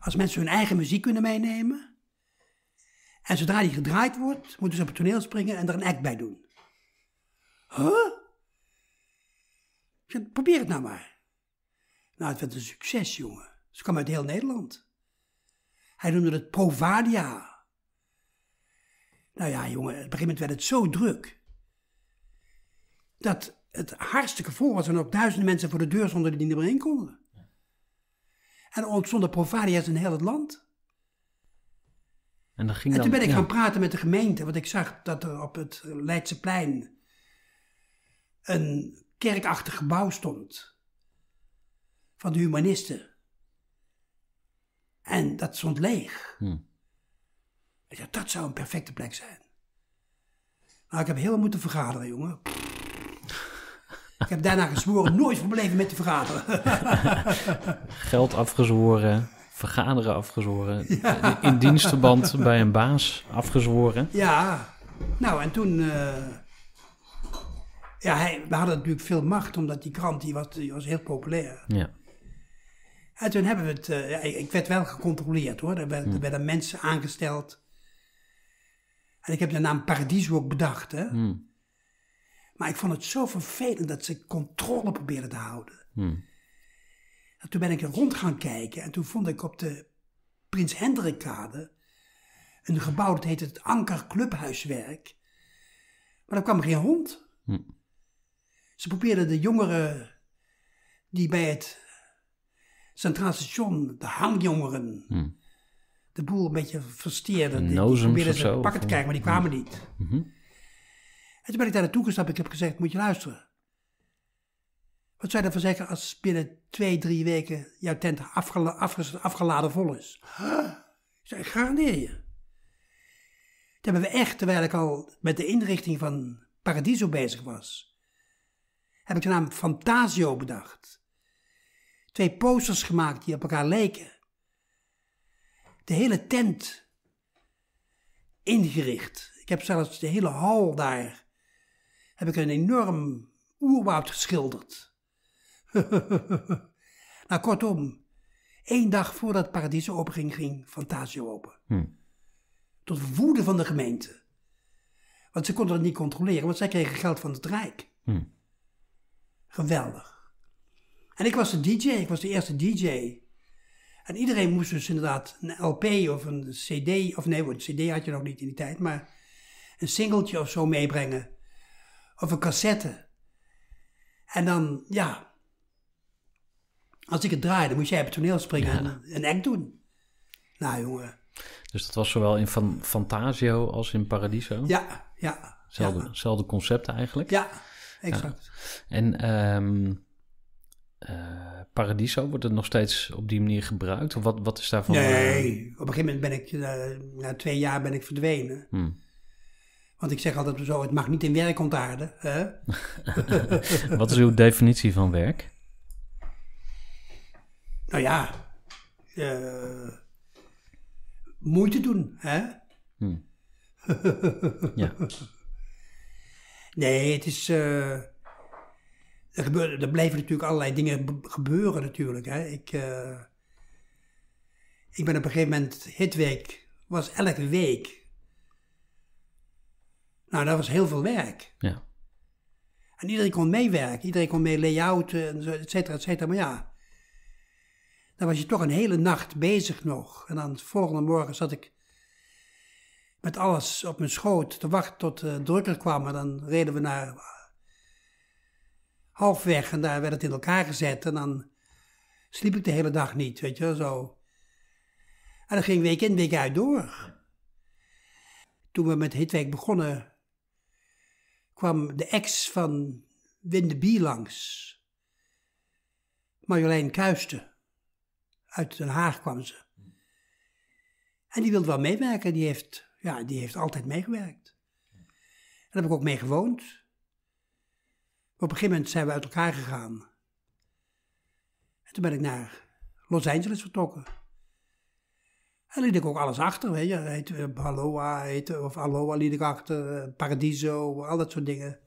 als mensen hun eigen muziek kunnen meenemen. En zodra die gedraaid wordt, moeten ze op het toneel springen en er een act bij doen. Huh? Ik zei, probeer het nou maar. Nou, het werd een succes, jongen. Ze kwam uit heel Nederland. Hij noemde het Provadia. Nou ja, jongen, op een gegeven moment werd het zo druk. Dat het hartstikke vol was en ook duizenden mensen voor de deur stonden die niet meer in konden. En er ontstonden Provadia's in heel het land. En, dan ging En toen dan, ben ik ja. gaan praten met de gemeente, want ik zag dat er op het Leidseplein een kerkachtig gebouw stond van de humanisten. En dat stond leeg. Hm. Ik dacht, dat zou een perfecte plek zijn. Nou, ik heb heel moeten vergaderen, jongen. Ik heb daarna gezworen nooit van mijn leven met te vergaderen. Geld afgezworen, vergaderen afgezworen, in dienstverband bij een baas afgezworen. Ja, nou en toen. eh, ja, hij, we hadden natuurlijk veel macht, omdat die krant die was, die was heel populair. Ja. En toen hebben we het. eh, ik, werd wel gecontroleerd hoor. Er, werd- er werden mensen aangesteld. En ik heb de naam Paradiso ook bedacht. Hè? Hm. Maar ik vond het zo vervelend dat ze controle probeerden te houden. En toen ben ik er rond gaan kijken en toen vond ik op de Prins Hendrikkade een gebouw dat heette het Anker Clubhuiswerk. Maar daar kwam geen hond. Ze probeerden de jongeren die bij het Centraal Station, de hangjongeren, Hm. de boel een beetje versteerden. Die- Die, probeerden ze pakken te krijgen, maar die kwamen niet. Mhm. En toen ben ik daar naartoe gestapt. Ik heb gezegd, moet je luisteren. Wat zou je ervan zeggen als binnen twee, drie weken jouw tent afgela- afge- afgeladen vol is? Huh? Ik zei, garandeer je. Toen hebben we echt, terwijl ik al met de inrichting van Paradiso bezig was, heb ik de naam Fantasio bedacht. Twee posters gemaakt die op elkaar leken. De hele tent ingericht. Ik heb zelfs de hele hal daar heb ik een enorm oerwoud geschilderd. nou, kortom, één dag voordat Paradiso openging, ging Fantasio open. Hm. Tot woede van de gemeente. Want ze konden het niet controleren, want zij kregen geld van het Rijk. Hm. Geweldig. En ik was de DJ, ik was de eerste DJ. En iedereen moest dus inderdaad een LP of een CD, of nee, een CD had je nog niet in die tijd, maar een singeltje of zo meebrengen. Of een cassette. En dan, ja. Als ik het draaide, moest jij op het toneel springen Ja. en een act doen. Nou, jongen. Dus dat was zowel in Fan Fantasio als in Paradiso. Ja, ja. Zelfde, Ja, zelfde concept eigenlijk. ja exact. En ehm, eh, Paradiso, wordt het nog steeds op die manier gebruikt? Of wat, wat is daarvan? Nee, op een gegeven moment ben ik, eh, na twee jaar ben ik verdwenen. eh, hm. Want ik zeg altijd zo, het mag niet in werk ontaarden. Hè? Wat is uw definitie van werk? Nou ja, eh, moeite doen. Hè? Hm. Ja. Nee, het is. eh, er, gebeuren, er blijven natuurlijk allerlei dingen gebeuren, natuurlijk. Hè? Ik, eh, ik ben op een gegeven moment. Hitweek was elke week. Nou, dat was heel veel werk. ja. En iedereen kon meewerken, iedereen kon mee layouten, et cetera, et cetera. Maar ja, dan was je toch een hele nacht bezig nog. En dan de volgende morgen zat ik met alles op mijn schoot te wachten tot de drukker kwam. En dan reden we naar halfweg en daar werd het in elkaar gezet. En dan sliep ik de hele dag niet, weet je wel, zo. En dan ging week in, week uit door. Toen we met Hitweek begonnen, kwam de ex van Winde Bie langs. Marjolein Kuisten. Uit Den Haag kwam ze. En die wilde wel meewerken, die heeft, ja, die heeft altijd meegewerkt. En daar heb ik ook mee gewoond. Op een gegeven moment zijn we uit elkaar gegaan. En toen ben ik naar Los Angeles vertrokken. En liet ik ook alles achter, weet je. Heet, eh, Aloha, heet, of Aloha liet ik achter, eh, Paradiso, al dat soort dingen.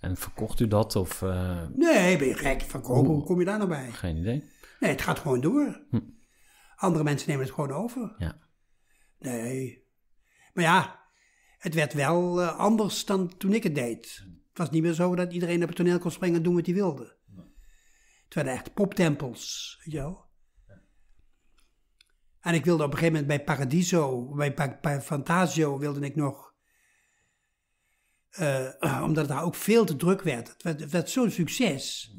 En verkocht u dat of eh, Nee, ben je gek, verkopen, hoe kom je daar nou bij? geen idee? Nee, het gaat gewoon door. Andere mensen nemen het gewoon over. Ja. Nee. Maar ja, het werd wel eh, anders dan toen ik het deed. Het was niet meer zo dat iedereen op het toneel kon springen en doen wat hij wilde. Het werden echt poptempels, weet je wel. En ik wilde op een gegeven moment bij Paradiso, bij, Fantasio wilde ik nog... eh, omdat het daar ook veel te druk werd. Het werd, het werd zo'n succes.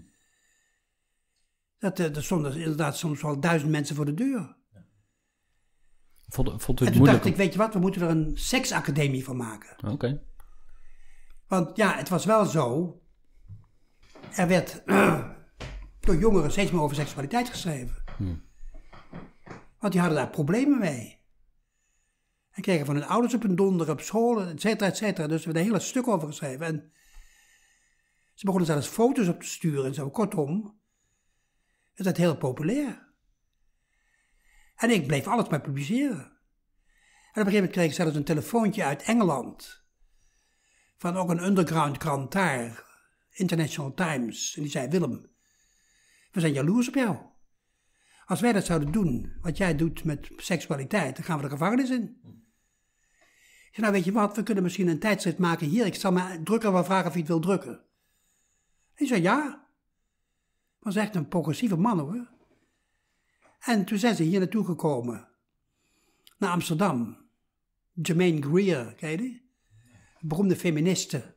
Dat eh, er stonden inderdaad soms wel duizend mensen voor de deur. Vond, vond u En het toen dacht ik, weet je wat, we moeten er een seksacademie van maken. Oké. Want ja, het was wel zo. Er werd door jongeren steeds meer over seksualiteit geschreven. Want die hadden daar problemen mee. En kregen van hun ouders op hun donder, op scholen, et cetera, et cetera. Dus er werd een hele stuk over geschreven. En ze begonnen zelfs foto's op te sturen en zo. Kortom, het werd heel populair. En ik bleef alles maar publiceren. En op een gegeven moment kreeg ik zelfs een telefoontje uit Engeland van ook een underground krant daar, International Times. En die zei, Willem, we zijn jaloers op jou. Als wij dat zouden doen, wat jij doet met seksualiteit, dan gaan we de gevangenis in. Ik zei, nou weet je wat, we kunnen misschien een tijdschrift maken hier. Ik zal mijn drukker wel vragen of hij het wil drukken. En die zei, ja. Was echt een progressieve man hoor. En toen zijn ze hier naartoe gekomen. Naar Amsterdam. Jermaine Greer, ken je die? Beroemde feministe.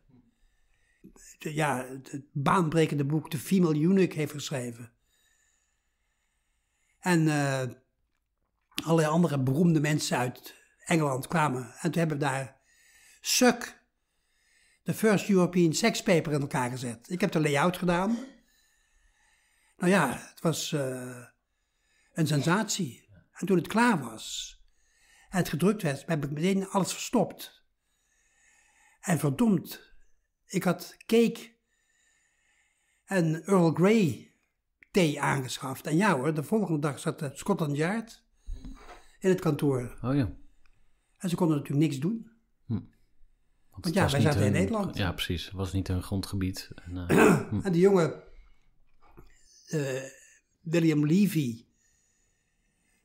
Ja, het baanbrekende boek The Female Eunuch heeft geschreven. En eh, allerlei andere beroemde mensen uit Engeland kwamen. En toen hebben daar Suck, de First European Sex Paper, in elkaar gezet. Ik heb de layout gedaan. Nou ja, het was eh, een sensatie. En toen het klaar was en het gedrukt werd, heb ik meteen alles verstopt. En verdomd, ik had cake en Earl Grey thee aangeschaft. En ja hoor, de volgende dag zat de Scotland Yard in het kantoor. Oh ja. En ze konden natuurlijk niks doen. Want het ja, wij zaten in hun- Nederland. Ja, precies. Het was niet hun grondgebied. En, eh, En die jongen, eh, William Levy,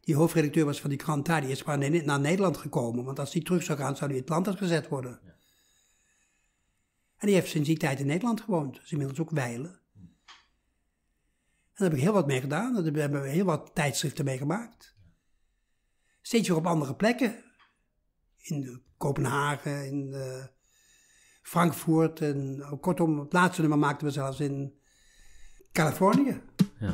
die hoofdredacteur was van die krant daar, die is maar naar Nederland gekomen. Want als die terug zou gaan, zou hij het land uitgezet worden. En die heeft sinds die tijd in Nederland gewoond. Dus inmiddels ook Weilen. En daar heb ik heel wat mee gedaan. Daar hebben we heel wat tijdschriften mee gemaakt. Steeds weer op andere plekken. In Kopenhagen, in eh, Frankfurt. En oh, kortom, het laatste nummer maakten we zelfs in Californië. ja.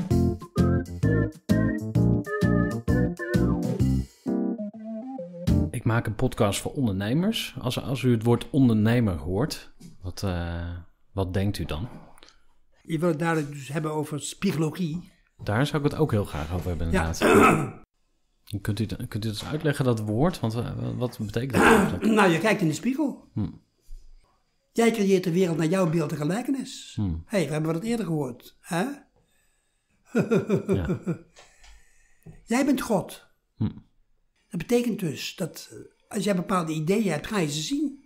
Ik maak een podcast voor ondernemers. Als, als u het woord ondernemer hoort, wat, eh, wat denkt u dan? Je wil het dadelijk dus hebben over spiegologie. Daar zou ik het ook heel graag over hebben, Ja. inderdaad. Kunt, u, kunt u dus uitleggen dat woord? Want eh, wat betekent dat eigenlijk? Nou, je kijkt in de spiegel. Jij creëert de wereld naar jouw beeld en gelijkenis. Hé, hey, we hebben dat eerder gehoord. Hè? Ja. Jij bent God. Dat betekent dus dat eh, als jij bepaalde ideeën hebt, ga je ze zien.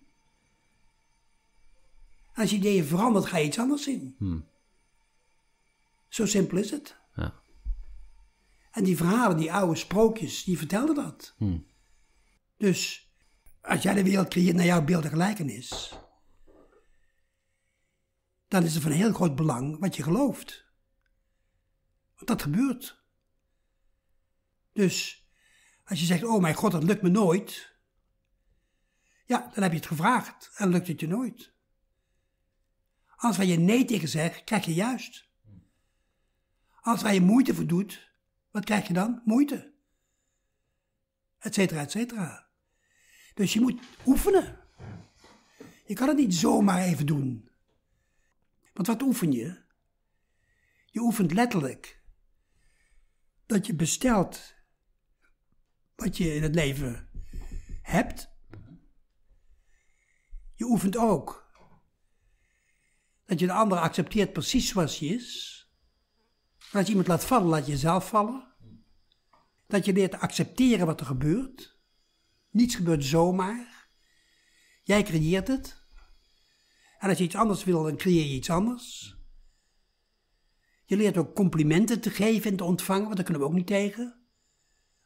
Als je ideeën verandert, ga je iets anders zien. Zo simpel is het. Ja. En die verhalen, die oude sprookjes, die vertelden dat. Dus als jij de wereld creëert naar jouw beeld en gelijkenis, dan is het van heel groot belang wat je gelooft. Want dat gebeurt. Dus als je zegt, oh mijn god, dat lukt me nooit. Ja, dan heb je het gevraagd en lukt het je nooit. Als waar je nee tegen zegt, krijg je juist. Als waar je moeite voor doet, wat krijg je dan? Moeite. Etcetera, etcetera. Dus je moet oefenen. Je kan het niet zomaar even doen. Want wat oefen je? Je oefent letterlijk dat je bestelt wat je in het leven hebt. Je oefent ook dat je de ander accepteert precies zoals hij is. Als je iemand laat vallen, laat je jezelf vallen. Dat je leert te accepteren wat er gebeurt. Niets gebeurt zomaar. Jij creëert het. En als je iets anders wil, dan creëer je iets anders. Je leert ook complimenten te geven en te ontvangen, want daar kunnen we ook niet tegen.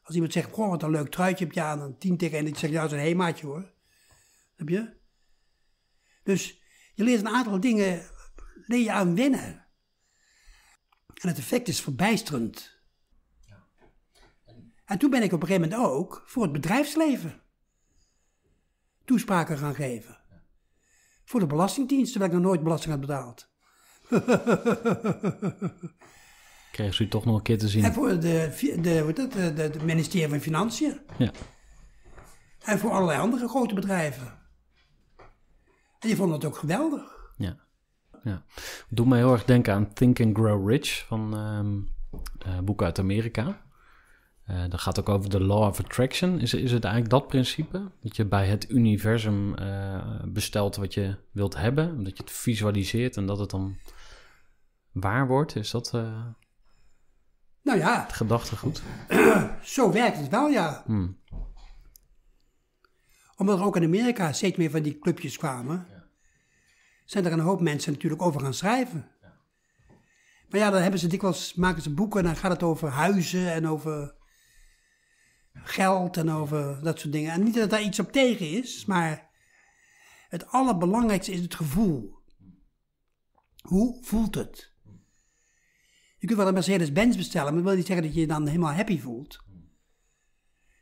Als iemand zegt, goh, wat een leuk truitje heb je aan, dan tien tegen en die zegt, ja, dat is een hemaatje hoor. Heb je? Dus je leert een aantal dingen, leer je aan winnen. En het effect is verbijsterend. En toen ben ik op een gegeven moment ook voor het bedrijfsleven toespraken gaan geven. Voor de Belastingdienst, terwijl ik nog nooit belasting had betaald. Kregen ze u toch nog een keer te zien? En voor de, de, de ministerie van Financiën. Ja. En voor allerlei andere grote bedrijven. En die vonden het ook geweldig. Ja. Ja. Doe mij heel erg denken aan Think and Grow Rich van ehm eh, boeken uit Amerika. Eh, dat gaat ook over de law of attraction. Is, is het eigenlijk dat principe? Dat je bij het universum eh, bestelt wat je wilt hebben. Dat je het visualiseert en dat het dan waar wordt. Is dat Nou ja, het gedachtegoed? zo werkt het wel, ja. Hmm. Omdat er ook in Amerika steeds meer van die clubjes kwamen, zijn er een hoop mensen natuurlijk over gaan schrijven. Maar ja, dan hebben ze dikwijls, maken ze boeken en dan gaat het over huizen en over geld en over dat soort dingen. En niet dat daar iets op tegen is, maar het allerbelangrijkste is het gevoel. Hoe voelt het? Je kunt wel een Mercedes-Benz bestellen, maar dat wil niet zeggen dat je je dan helemaal happy voelt.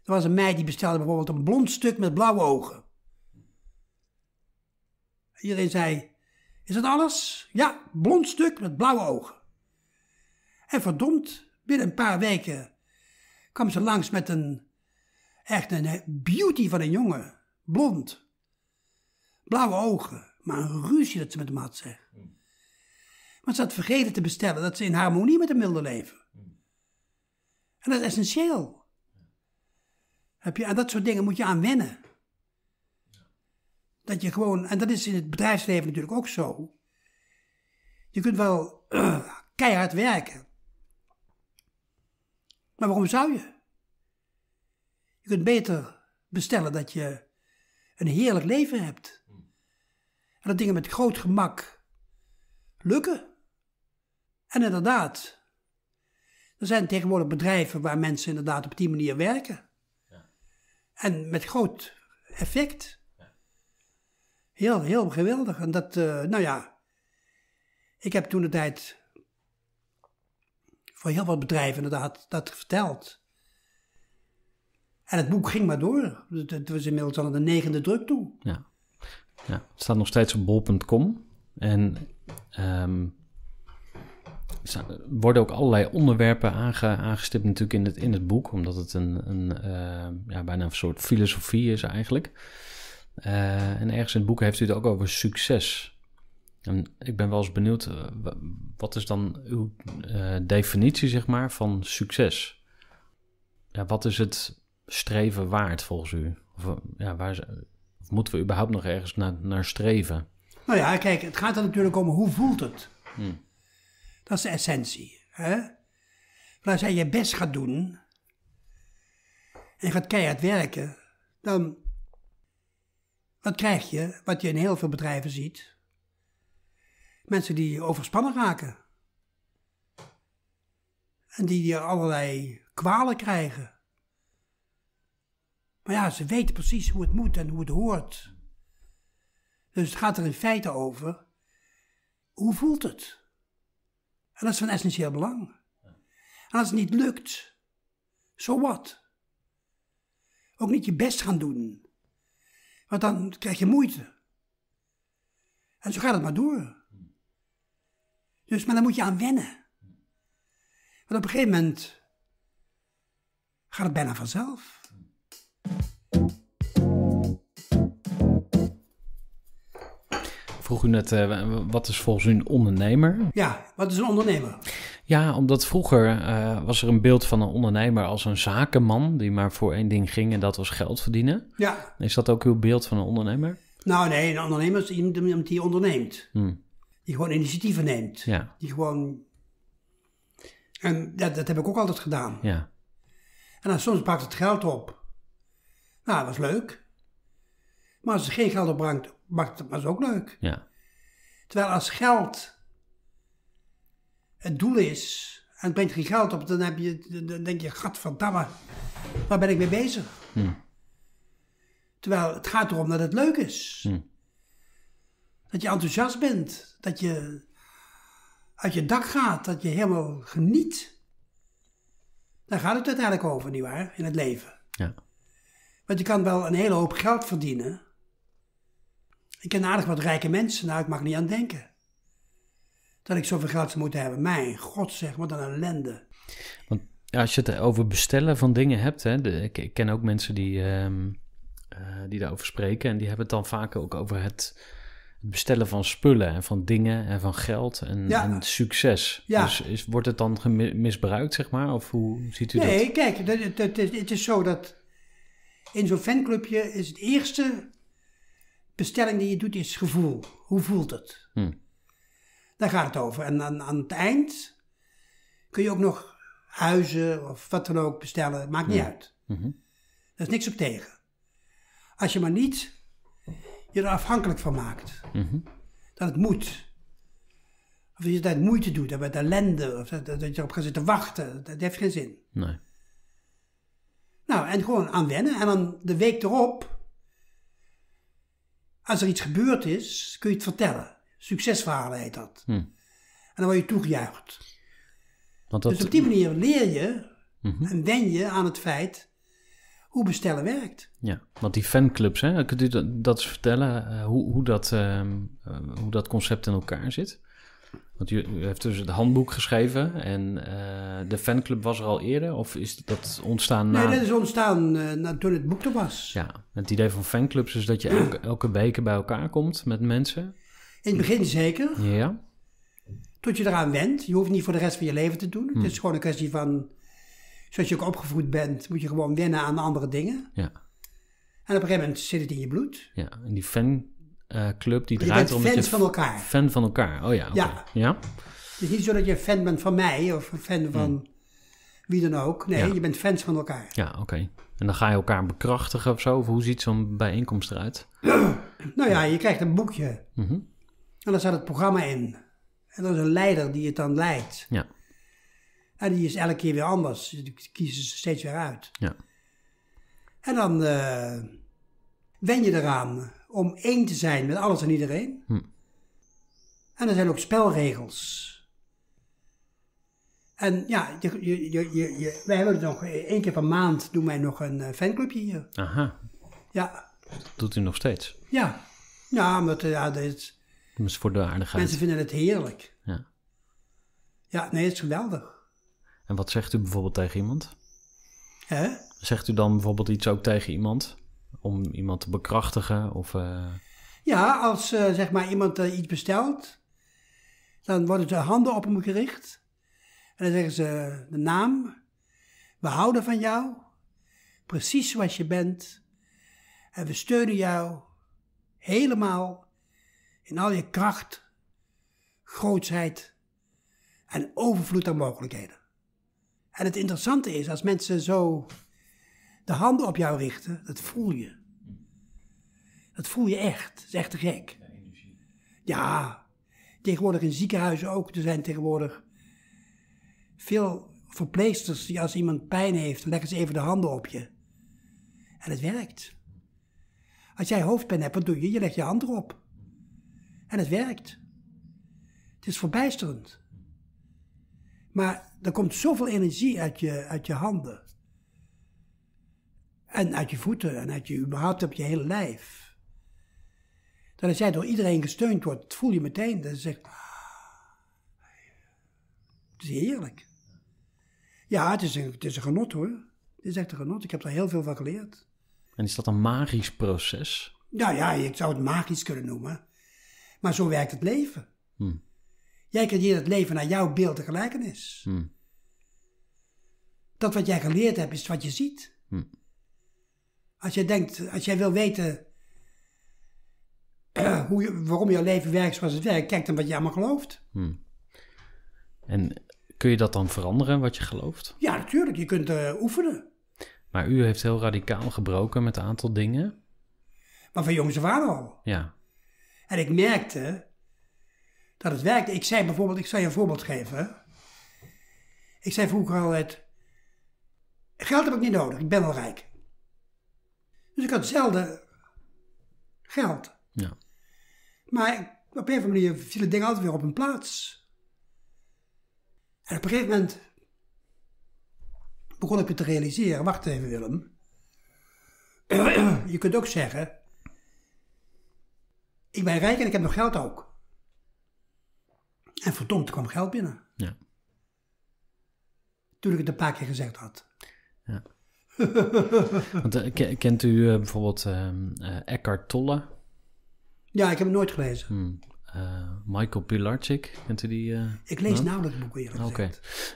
Er was een meid die bestelde bijvoorbeeld een blond stuk met blauwe ogen. Iedereen zei, is dat alles? Ja, blond stuk met blauwe ogen. En verdomd, binnen een paar weken kwam ze langs met een, echt een beauty van een jongen. Blond. Blauwe ogen. Maar een ruzie dat ze met hem had, zeg. Maar ze had vergeten te bestellen dat ze in harmonie met hem wilde leven. En dat is essentieel. Heb je, aan dat soort dingen moet je aan wennen. Dat je gewoon, en dat is in het bedrijfsleven natuurlijk ook zo. Je kunt wel keihard werken. Maar waarom zou je? Je kunt beter bestellen dat je een heerlijk leven hebt. En dat dingen met groot gemak lukken. En inderdaad, er zijn tegenwoordig bedrijven waar mensen inderdaad op die manier werken. En met groot effect. Heel, heel geweldig. En dat, eh, nou ja, ik heb toen de tijd voor heel wat bedrijven inderdaad dat verteld. En het boek ging maar door. Het, was inmiddels al aan de negende druk toe. Ja. ja. Het staat nog steeds op bol.com. En ehm, er worden ook allerlei onderwerpen aange, aangestipt natuurlijk in het, in het boek. Omdat het een, een eh, ja, bijna een soort filosofie is eigenlijk. Eh, en ergens in het boek heeft u het ook over succes. En ik ben wel eens benieuwd, eh, wa- wat is dan uw eh, definitie, zeg maar, van succes? Ja, wat is het streven waard volgens u? Of, ja, waar, of moeten we überhaupt nog ergens naar, naar streven? Nou ja, kijk, het gaat er natuurlijk om hoe voelt het. Hmm. Dat is de essentie. Hè? Maar als jij je best gaat doen en gaat keihard werken, dan wat krijg je, wat je in heel veel bedrijven ziet? Mensen die overspannen raken. En die allerlei kwalen krijgen. Maar ja, ze weten precies hoe het moet en hoe het hoort. Dus het gaat er in feite over, hoe voelt het? En dat is van essentieel belang. En als het niet lukt, zo wat? Ook niet je best gaan doen. Want dan krijg je moeite. En zo gaat het maar door. Dus, maar dan moet je aan wennen. Want op een gegeven moment gaat het bijna vanzelf. Vroeg u net, eh, wat is volgens u een ondernemer? Ja, wat is een ondernemer? Ja, omdat vroeger eh, was er een beeld van een ondernemer als een zakenman die maar voor één ding ging en dat was geld verdienen. Ja, Is dat ook uw beeld van een ondernemer? nou nee, een ondernemer is iemand die onderneemt. Hm. Die gewoon initiatieven neemt. Ja, Die gewoon... En dat, dat heb ik ook altijd gedaan. ja, En dan soms pakt het geld op. Nou, dat was leuk. Maar als het geen geld opbrengt, maakt het ook leuk. ja, Terwijl als geld het doel is en het brengt geen geld op, dan, heb je, dan denk je, gadverdamme, waar ben ik mee bezig? Hm. Terwijl het gaat erom dat het leuk is. Hm. Dat je enthousiast bent, dat je uit je dak gaat, dat je helemaal geniet. Daar gaat het uiteindelijk over, nietwaar, in het leven. ja. Want je kan wel een hele hoop geld verdienen. Ik ken aardig wat rijke mensen, nou, ik mag niet aan denken. Dat ik zoveel geld zou moeten hebben. Mijn god zeg, wat een ellende. Want ja, als je het over bestellen van dingen hebt, hè, de, ik, ik ken ook mensen die, ehm, eh, die daarover spreken en die hebben het dan vaak ook over het bestellen van spullen en van dingen en van geld en, Ja. en succes. Ja. Dus is, wordt het dan misbruikt, zeg maar? Of hoe ziet u dat? Nee, kijk, het, het, het, is- het is zo dat in zo'n fanclubje is het eerste bestelling die je doet, is gevoel. Hoe voelt het? Hm. Daar gaat het over. En aan, aan het eind kun je ook nog huizen of wat dan ook bestellen. Maakt niet uit. Mhm. Daar is niks op tegen. Als je maar niet je er afhankelijk van maakt. Mhm. Dat het moet. Of dat je daar moeite doet, met ellende, of dat, dat je erop gaat zitten wachten. Dat heeft geen zin. Nee. Nou, en gewoon aan wennen. En dan de week erop, als er iets gebeurd is, kun je het vertellen. Succesverhalen heet dat. Hm. En dan word je toegejuicht. Want dat, Dus op die manier leer je Mhm. en wen je aan het feit hoe bestellen werkt. Ja, want die fanclubs, hè, kunt u dat, dat eens vertellen eh, hoe, hoe, dat, ehm, eh, hoe dat concept in elkaar zit? Want u, u heeft dus het handboek geschreven en eh, de fanclub was er al eerder, of is dat ontstaan na? Nee, dat is ontstaan na- toen het boek er was. Ja, het idee van fanclubs is dat je elke, elke week bij elkaar komt met mensen. In het begin zeker, Ja, tot je eraan went. Je hoeft niet voor de rest van je leven te doen. Hm. Het is gewoon een kwestie van, zoals je ook opgevoed bent, moet je gewoon wennen aan andere dingen. ja, En op een gegeven moment zit het in je bloed. ja. En die fanclub die Je draait bent om fans je van elkaar. fan van elkaar. Oh ja. Ja. ja. Het is niet zo dat je fan bent van mij of fan van wie dan ook. Nee, Hm. Ja. je bent fans van elkaar. Ja, oké. En dan ga je elkaar bekrachtigen of zo? Of hoe ziet zo'n bijeenkomst eruit? Nou ja, je krijgt een boekje Mhm. En daar staat het programma in. En er is een leider die het dan leidt. Ja, En die is elke keer weer anders. Dus Die kiezen ze steeds weer uit. ja. En dan eh, wen je eraan om één te zijn met alles en iedereen. Hm. En er zijn ook spelregels. En ja, je, je, je, je, wij hebben het nog één keer per maand doen wij nog een eh, fanclubje hier. Aha, Ja, dat doet u nog steeds. ja. Ja, omdat eh, ja, dit, is voor de aardigheid. mensen vinden het heerlijk. Ja. Ja, nee, het is geweldig. En wat zegt u bijvoorbeeld tegen iemand? Hè? Zegt u dan bijvoorbeeld iets ook tegen iemand? Om iemand te bekrachtigen? Of, eh, Ja, als eh, zeg maar iemand eh, iets bestelt, dan worden de handen op hem gericht. En dan zeggen ze de naam. We houden van jou, precies zoals je bent. En we steunen jou helemaal in al je kracht, grootsheid en overvloed aan mogelijkheden. En het interessante is, als mensen zo de handen op jou richten, dat voel je. Dat voel je echt. Dat is echt te gek. Ja, tegenwoordig in ziekenhuizen ook. Er zijn tegenwoordig veel verpleegsters die als iemand pijn heeft, leggen ze even de handen op je. En het werkt. Als jij hoofdpijn hebt, wat doe je? Je legt je hand erop. En het werkt. Het is verbijsterend. Maar er komt zoveel energie uit je, uit je handen. En uit je voeten en uit je, überhaupt op je hele lijf. Dat als jij door iedereen gesteund wordt, dat voel je meteen. Dat is echt... Het is heerlijk. Ja, het is, een, het is een genot hoor. Het is echt een genot. Ik heb er heel veel van geleerd. en is dat een magisch proces? Nou ja, ik zou het magisch kunnen noemen. Maar zo werkt het leven. Hm. Jij creëert het leven naar jouw beeld en gelijkenis. Hm. Dat wat jij geleerd hebt, is wat je ziet. Hm. Als jij denkt, als jij wil weten hoe je, waarom jouw leven werkt zoals het werkt, kijk dan wat je allemaal gelooft. En kun je dat dan veranderen, wat je gelooft? Ja, natuurlijk, je kunt eh, oefenen. Maar u heeft heel radicaal gebroken met een aantal dingen. Maar van jongens af aan al. Ja. En ik merkte dat het werkte. Ik zei bijvoorbeeld, ik zal je een voorbeeld geven. Ik zei vroeger altijd, geld heb ik niet nodig, ik ben wel rijk. Dus ik had zelden geld. Ja. Maar op een of andere manier vielen dingen altijd weer op hun plaats. En op een gegeven moment begon ik me te realiseren, wacht even Willem. Je kunt ook zeggen, ik ben rijk en ik heb nog geld ook. En verdomd, er kwam geld binnen. Ja. Toen ik het een paar keer gezegd had. Want, eh, ke- kent u eh, bijvoorbeeld eh, Eckhart Tolle? Ja, ik heb het nooit gelezen. Hm. Eh, Michael Pilarczyk, kent u die? eh? Ik lees No? nauwelijks boeken eerlijk Oké.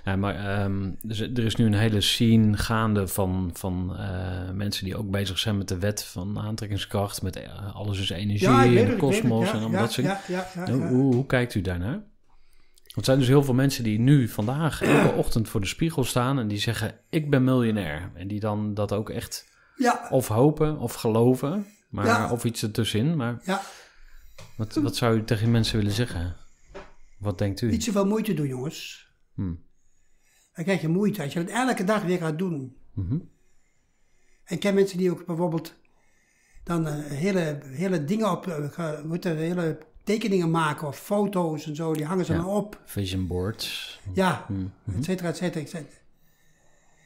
Ja, maar ehm, dus er is nu een hele scene gaande van, van eh, mensen die ook bezig zijn met de wet van aantrekkingskracht, met alles is energie Ja, en de kosmos en ja, dat soort ja, hoe, hoe, kijkt u daarnaar? Want er zijn dus heel veel mensen die nu vandaag elke ochtend voor de spiegel staan en die zeggen: Ik ben miljonair. En die dan dat ook echt Ja, of hopen of geloven, maar, of iets ertussenin. Maar ja, wat, wat zou u tegen mensen willen zeggen? Wat denkt u? niet zoveel moeite doen, jongens. Hm. Dan krijg je moeite als je het elke dag weer gaat doen. Mhm. En ik ken mensen die ook bijvoorbeeld dan eh, hele, hele dingen op, eh, dat, hele tekeningen maken of foto's en zo, die hangen ze Ja. dan op. Vision boards. Ja, Mhm. et cetera, et cetera, et cetera.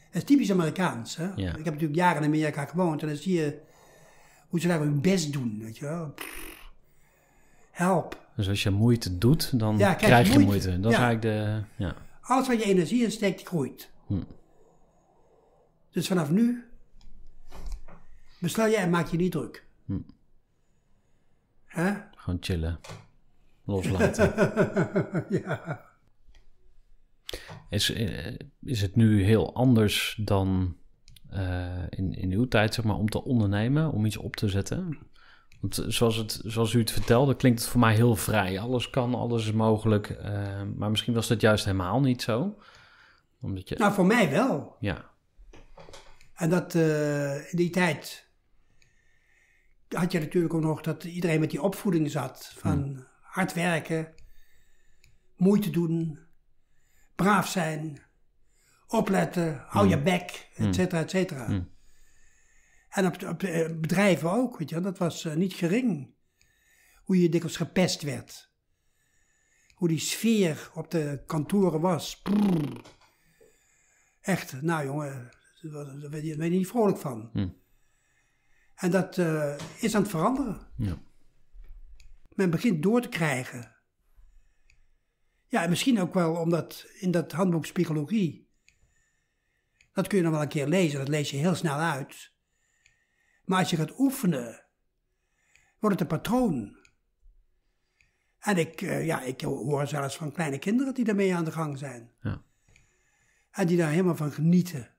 Het is typisch Amerikaans. Hè? Ja. Ik heb natuurlijk jaren in Amerika gewoond en dan zie je hoe ze daar hun best doen. Weet je wel. Pff, Help. Dus als je moeite doet, dan Ja, krijg krijg je moeite. moeite. Dat is Ja. eigenlijk de... Ja. Alles wat je energie in steekt, die groeit. Hm. Dus vanaf nu bestel je en maak je niet druk. Hm. Gewoon chillen. Loslaten. ja. Is, eh, is het nu heel anders dan eh, in, in uw tijd, zeg maar, om te ondernemen, om iets op te zetten? Want zoals, het, zoals u het vertelde, klinkt het voor mij heel vrij. Alles kan, alles is mogelijk. eh, maar misschien was dat juist helemaal niet zo. Omdat je... Nou, voor mij wel. Ja, En dat eh, in die tijd had je natuurlijk ook nog dat iedereen met die opvoeding zat. Van hard werken, moeite doen, braaf zijn, opletten, hou je bek, et cetera, et cetera. En op, op eh, bedrijven ook, weet je, dat was eh, niet gering. Hoe je dikwijls gepest werd. Hoe die sfeer op de kantoren was. Brrr. Echt, nou jongen, daar ben je, daar ben je niet vrolijk van. Hm. En dat eh, is aan het veranderen. ja. Men begint door te krijgen. Ja, en misschien ook wel omdat in dat handboek Psychologie, dat kun je nog wel een keer lezen, dat lees je heel snel uit. Maar als je gaat oefenen, wordt het een patroon. En ik, eh, ja, ik hoor zelfs van kleine kinderen die daarmee aan de gang zijn. Ja. En die daar helemaal van genieten.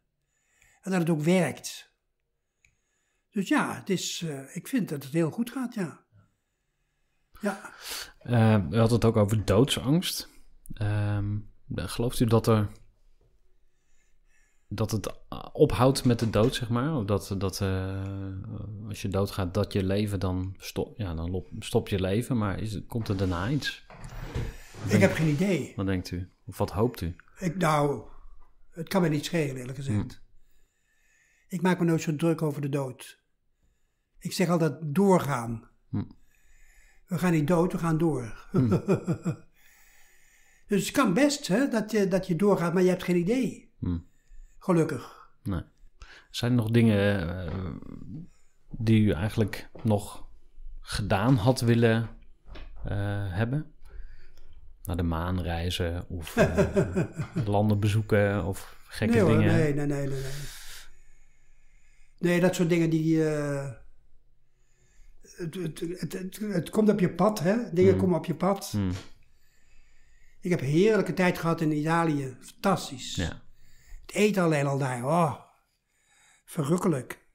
En dat het ook werkt. Dus ja, het is, eh, ik vind dat het heel goed gaat, ja. Ja, Eh, u had het ook over doodsangst. Ehm, gelooft u dat er dat het eh, ophoudt met de dood, zeg maar? Of dat, dat eh, als je doodgaat, dat je leven dan, stop, ja, dan lop- stopt je leven, maar is, komt er daarna iets? ik heb geen idee. Wat denkt u? Of wat hoopt u? Ik, nou, het kan me niet schelen, eerlijk gezegd. Ik maak me nooit zo druk over de dood. Ik zeg altijd doorgaan. Hm. We gaan niet dood, we gaan door. dus het kan best hè, dat, je, dat je doorgaat, maar je hebt geen idee. Gelukkig. Nee. Zijn er nog dingen eh, die u eigenlijk nog gedaan had willen eh, hebben? Naar de maan reizen of eh, landen bezoeken of gekke nee, hoor, dingen? nee, nee, nee, nee, nee. Nee, dat soort dingen die... eh, het, het, het, het, het komt op je pad, hè. Dingen Hmm. komen op je pad. Hm, Ik heb heerlijke tijd gehad in Italië. Fantastisch. Ja. Het eten alleen al daar. Oh, verrukkelijk.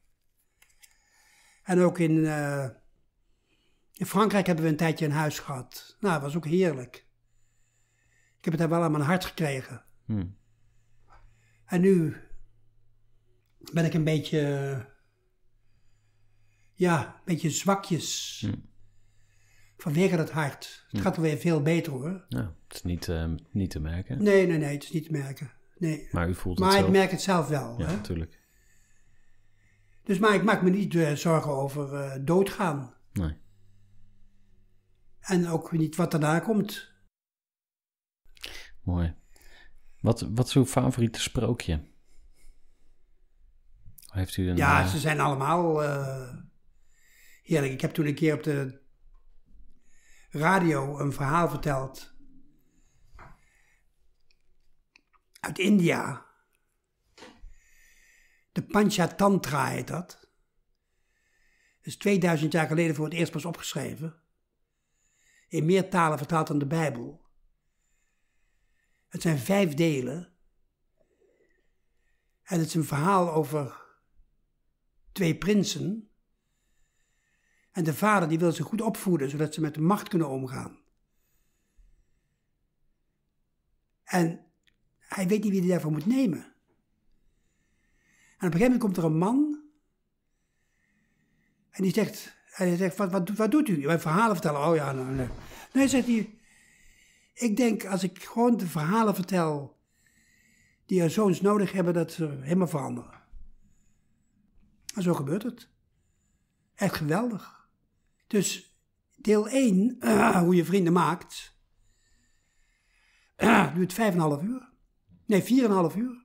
En ook in, eh, in Frankrijk hebben we een tijdje een huis gehad. Nou, dat was ook heerlijk. Ik heb het daar wel aan mijn hart gekregen. Hm. En nu ben ik een beetje, ja, een beetje zwakjes. Hm. Vanwege dat hart. Het gaat alweer veel beter hoor. Nou, het is niet, eh, niet te merken. Nee, nee, nee, het is niet te merken. Nee. Maar u voelt Maar het ik zelf. merk het zelf wel. Ja, Hè? natuurlijk. Dus maar ik maak me niet eh, zorgen over eh, doodgaan. Nee. En ook niet wat daarna komt. Mooi. Wat, wat is uw favoriete sprookje? Heeft u een... Ja, eh, ze zijn allemaal heerlijk. Ik heb toen een keer op de radio een verhaal verteld. Uit India. De Panchatantra heet dat. is 2000 jaar geleden voor het eerst pas opgeschreven. In meer talen vertaald dan de Bijbel. Het zijn vijf delen. En het is een verhaal over twee prinsen. En de vader die wil ze goed opvoeden, zodat ze met de macht kunnen omgaan. En hij weet niet wie hij daarvoor moet nemen. En op een gegeven moment komt er een man. En die zegt, hij zegt wat, wat, wat doet u? Wij verhalen vertellen. Oh ja, nou, nee. Nee, zegt hij. Ik denk als ik gewoon de verhalen vertel die er zoons nodig hebben, dat ze helemaal veranderen. En zo gebeurt het. Echt geweldig. Dus deel 1, hoe je vrienden maakt, duurt 5,5 uur. Nee, 4,5 uur.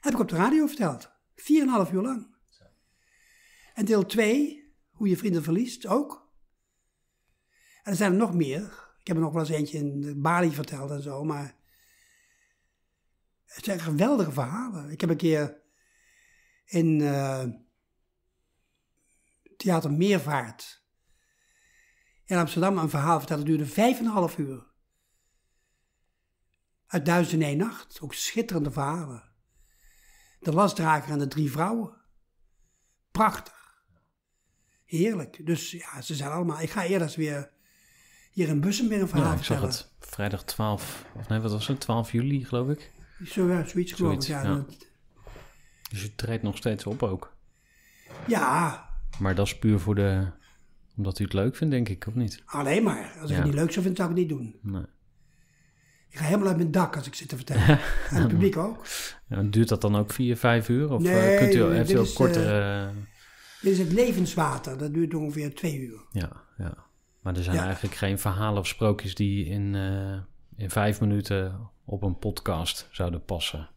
Heb ik op de radio verteld. 4,5 uur lang. En deel 2, hoe je vrienden verliest, ook. En er zijn er nog meer. Ik heb er nog wel eens eentje in Bali verteld en zo, maar... Het zijn geweldige verhalen. Ik heb een keer in eh, Theater Meervaart in Amsterdam een verhaal verteld. Dat duurde vijf en een half uur. Uit Duizend en één Nacht. Ook schitterende verhalen. De lasdrager en de drie vrouwen. Prachtig. Heerlijk. Dus ja, ze zijn allemaal... Ik ga eerder eens weer hier in Bussen weer een verhaal ja, ik zag het vrijdag 12, of nee, wat was het? 12 juli, geloof ik. Zo, ja, zoiets geloof ik. Ja, ja. dat- Dus u treedt nog steeds op ook. ja, Maar dat is puur voor de... Omdat u het leuk vindt, denk ik, of niet? alleen maar. Als ik Ja. het niet leuk zou vinden, zou ik het niet doen. Nee. Ik ga helemaal uit mijn dak als ik zit te vertellen. en het publiek ook. Ja, duurt dat dan ook 4, 5 uur? Of eh, Nee, kunt u, heeft u ook is, kortere... Dit is het levenswater. Dat duurt ongeveer twee uur. Ja, ja. Maar er zijn Ja. eigenlijk geen verhalen of sprookjes die in, eh, in vijf minuten op een podcast zouden passen.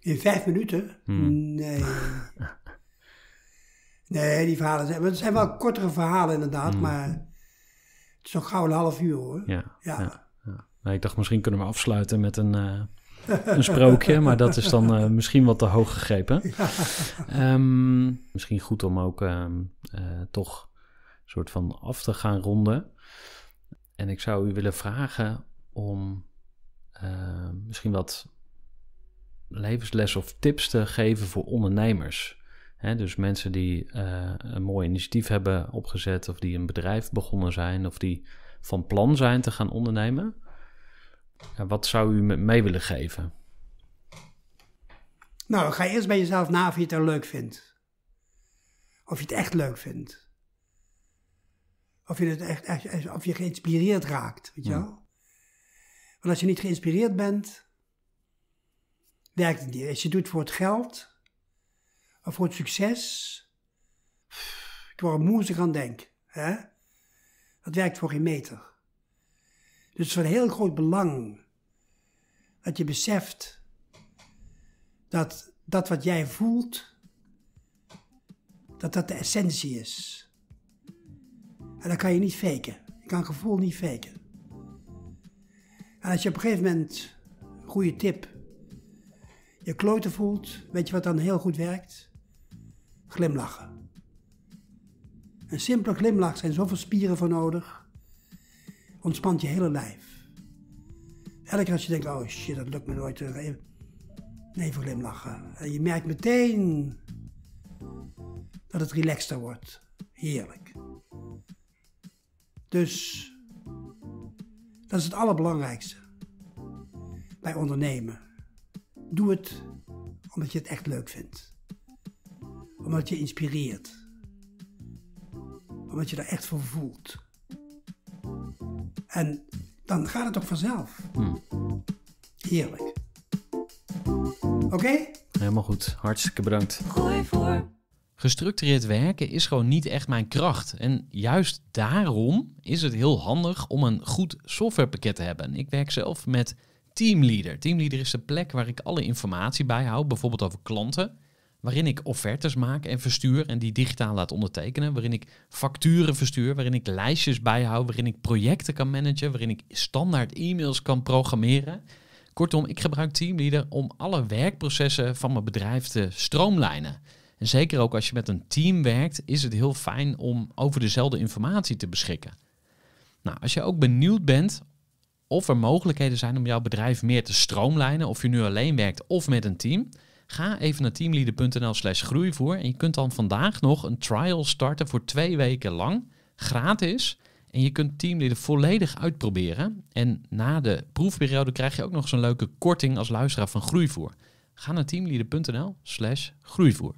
In vijf minuten? Hmm. Nee. Nee, die verhalen zijn... Het zijn wel kortere verhalen inderdaad, maar... Het is nog gauw een half uur hoor. Hmm. Ja, Ja. Nou, ik dacht misschien kunnen we afsluiten met een, eh, een sprookje, maar dat is dan eh, misschien wat te hoog gegrepen. Ehm, misschien goed om ook ehm, eh, toch een soort van af te gaan ronden. En ik zou u willen vragen om eh, misschien wat levensles of tips te geven voor ondernemers. Dus mensen die een mooi initiatief hebben opgezet, of die een bedrijf begonnen zijn, of die van plan zijn te gaan ondernemen. Ja, wat zou u me- mee willen geven? Nou, ga eerst bij jezelf na of je het er leuk vindt. Of je het echt leuk vindt. Of je, het echt, echt, of je geïnspireerd raakt, weet je wel. Want als je niet geïnspireerd bent, werkt het niet. Als je het doet voor het geld, of voor het succes, ik word moe als ik aan denk. Hè? Dat werkt voor geen meter. Dus van heel groot belang dat je beseft dat dat wat jij voelt, dat dat de essentie is. En dat kan je niet faken. Je kan gevoel niet faken. En als je op een gegeven moment, goede tip, je kloten voelt, weet je wat dan heel goed werkt? Glimlachen. Een simpele glimlach zijn zoveel spieren voor nodig. Ontspant je hele lijf. Elke keer als je denkt, oh shit, dat lukt me nooit. eh, Even, even glimlachen. En je merkt meteen dat het relaxter wordt. Heerlijk. Dus dat is het allerbelangrijkste bij ondernemen. Doe het omdat je het echt leuk vindt. Omdat je inspireert. Omdat je er echt voor voelt. En dan gaat het ook vanzelf. Heerlijk. Oké? Helemaal goed. Hartstikke bedankt. Gooi voor. Gestructureerd werken is gewoon niet echt mijn kracht. En juist daarom is het heel handig om een goed softwarepakket te hebben. Ik werk zelf met Teamleader. Teamleader is de plek waar ik alle informatie bijhoud, bijvoorbeeld over klanten. Waarin ik offertes maak en verstuur en die digitaal laat ondertekenen. Waarin ik facturen verstuur, waarin ik lijstjes bijhoud, waarin ik projecten kan managen, waarin ik standaard e-mails kan programmeren. Kortom, ik gebruik Teamleader om alle werkprocessen van mijn bedrijf te stroomlijnen. En zeker ook als je met een team werkt, is het heel fijn om over dezelfde informatie te beschikken. Nou, als je ook benieuwd bent of er mogelijkheden zijn om jouw bedrijf meer te stroomlijnen, of je nu alleen werkt of met een team, ga even naar teamleader.nl slash groeivoer en je kunt dan vandaag nog een trial starten voor twee weken lang, gratis. En je kunt Teamleader volledig uitproberen. En na de proefperiode krijg je ook nog zo'n leuke korting als luisteraar van Groeivoer. Ga naar teamleader.nl slash groeivoer.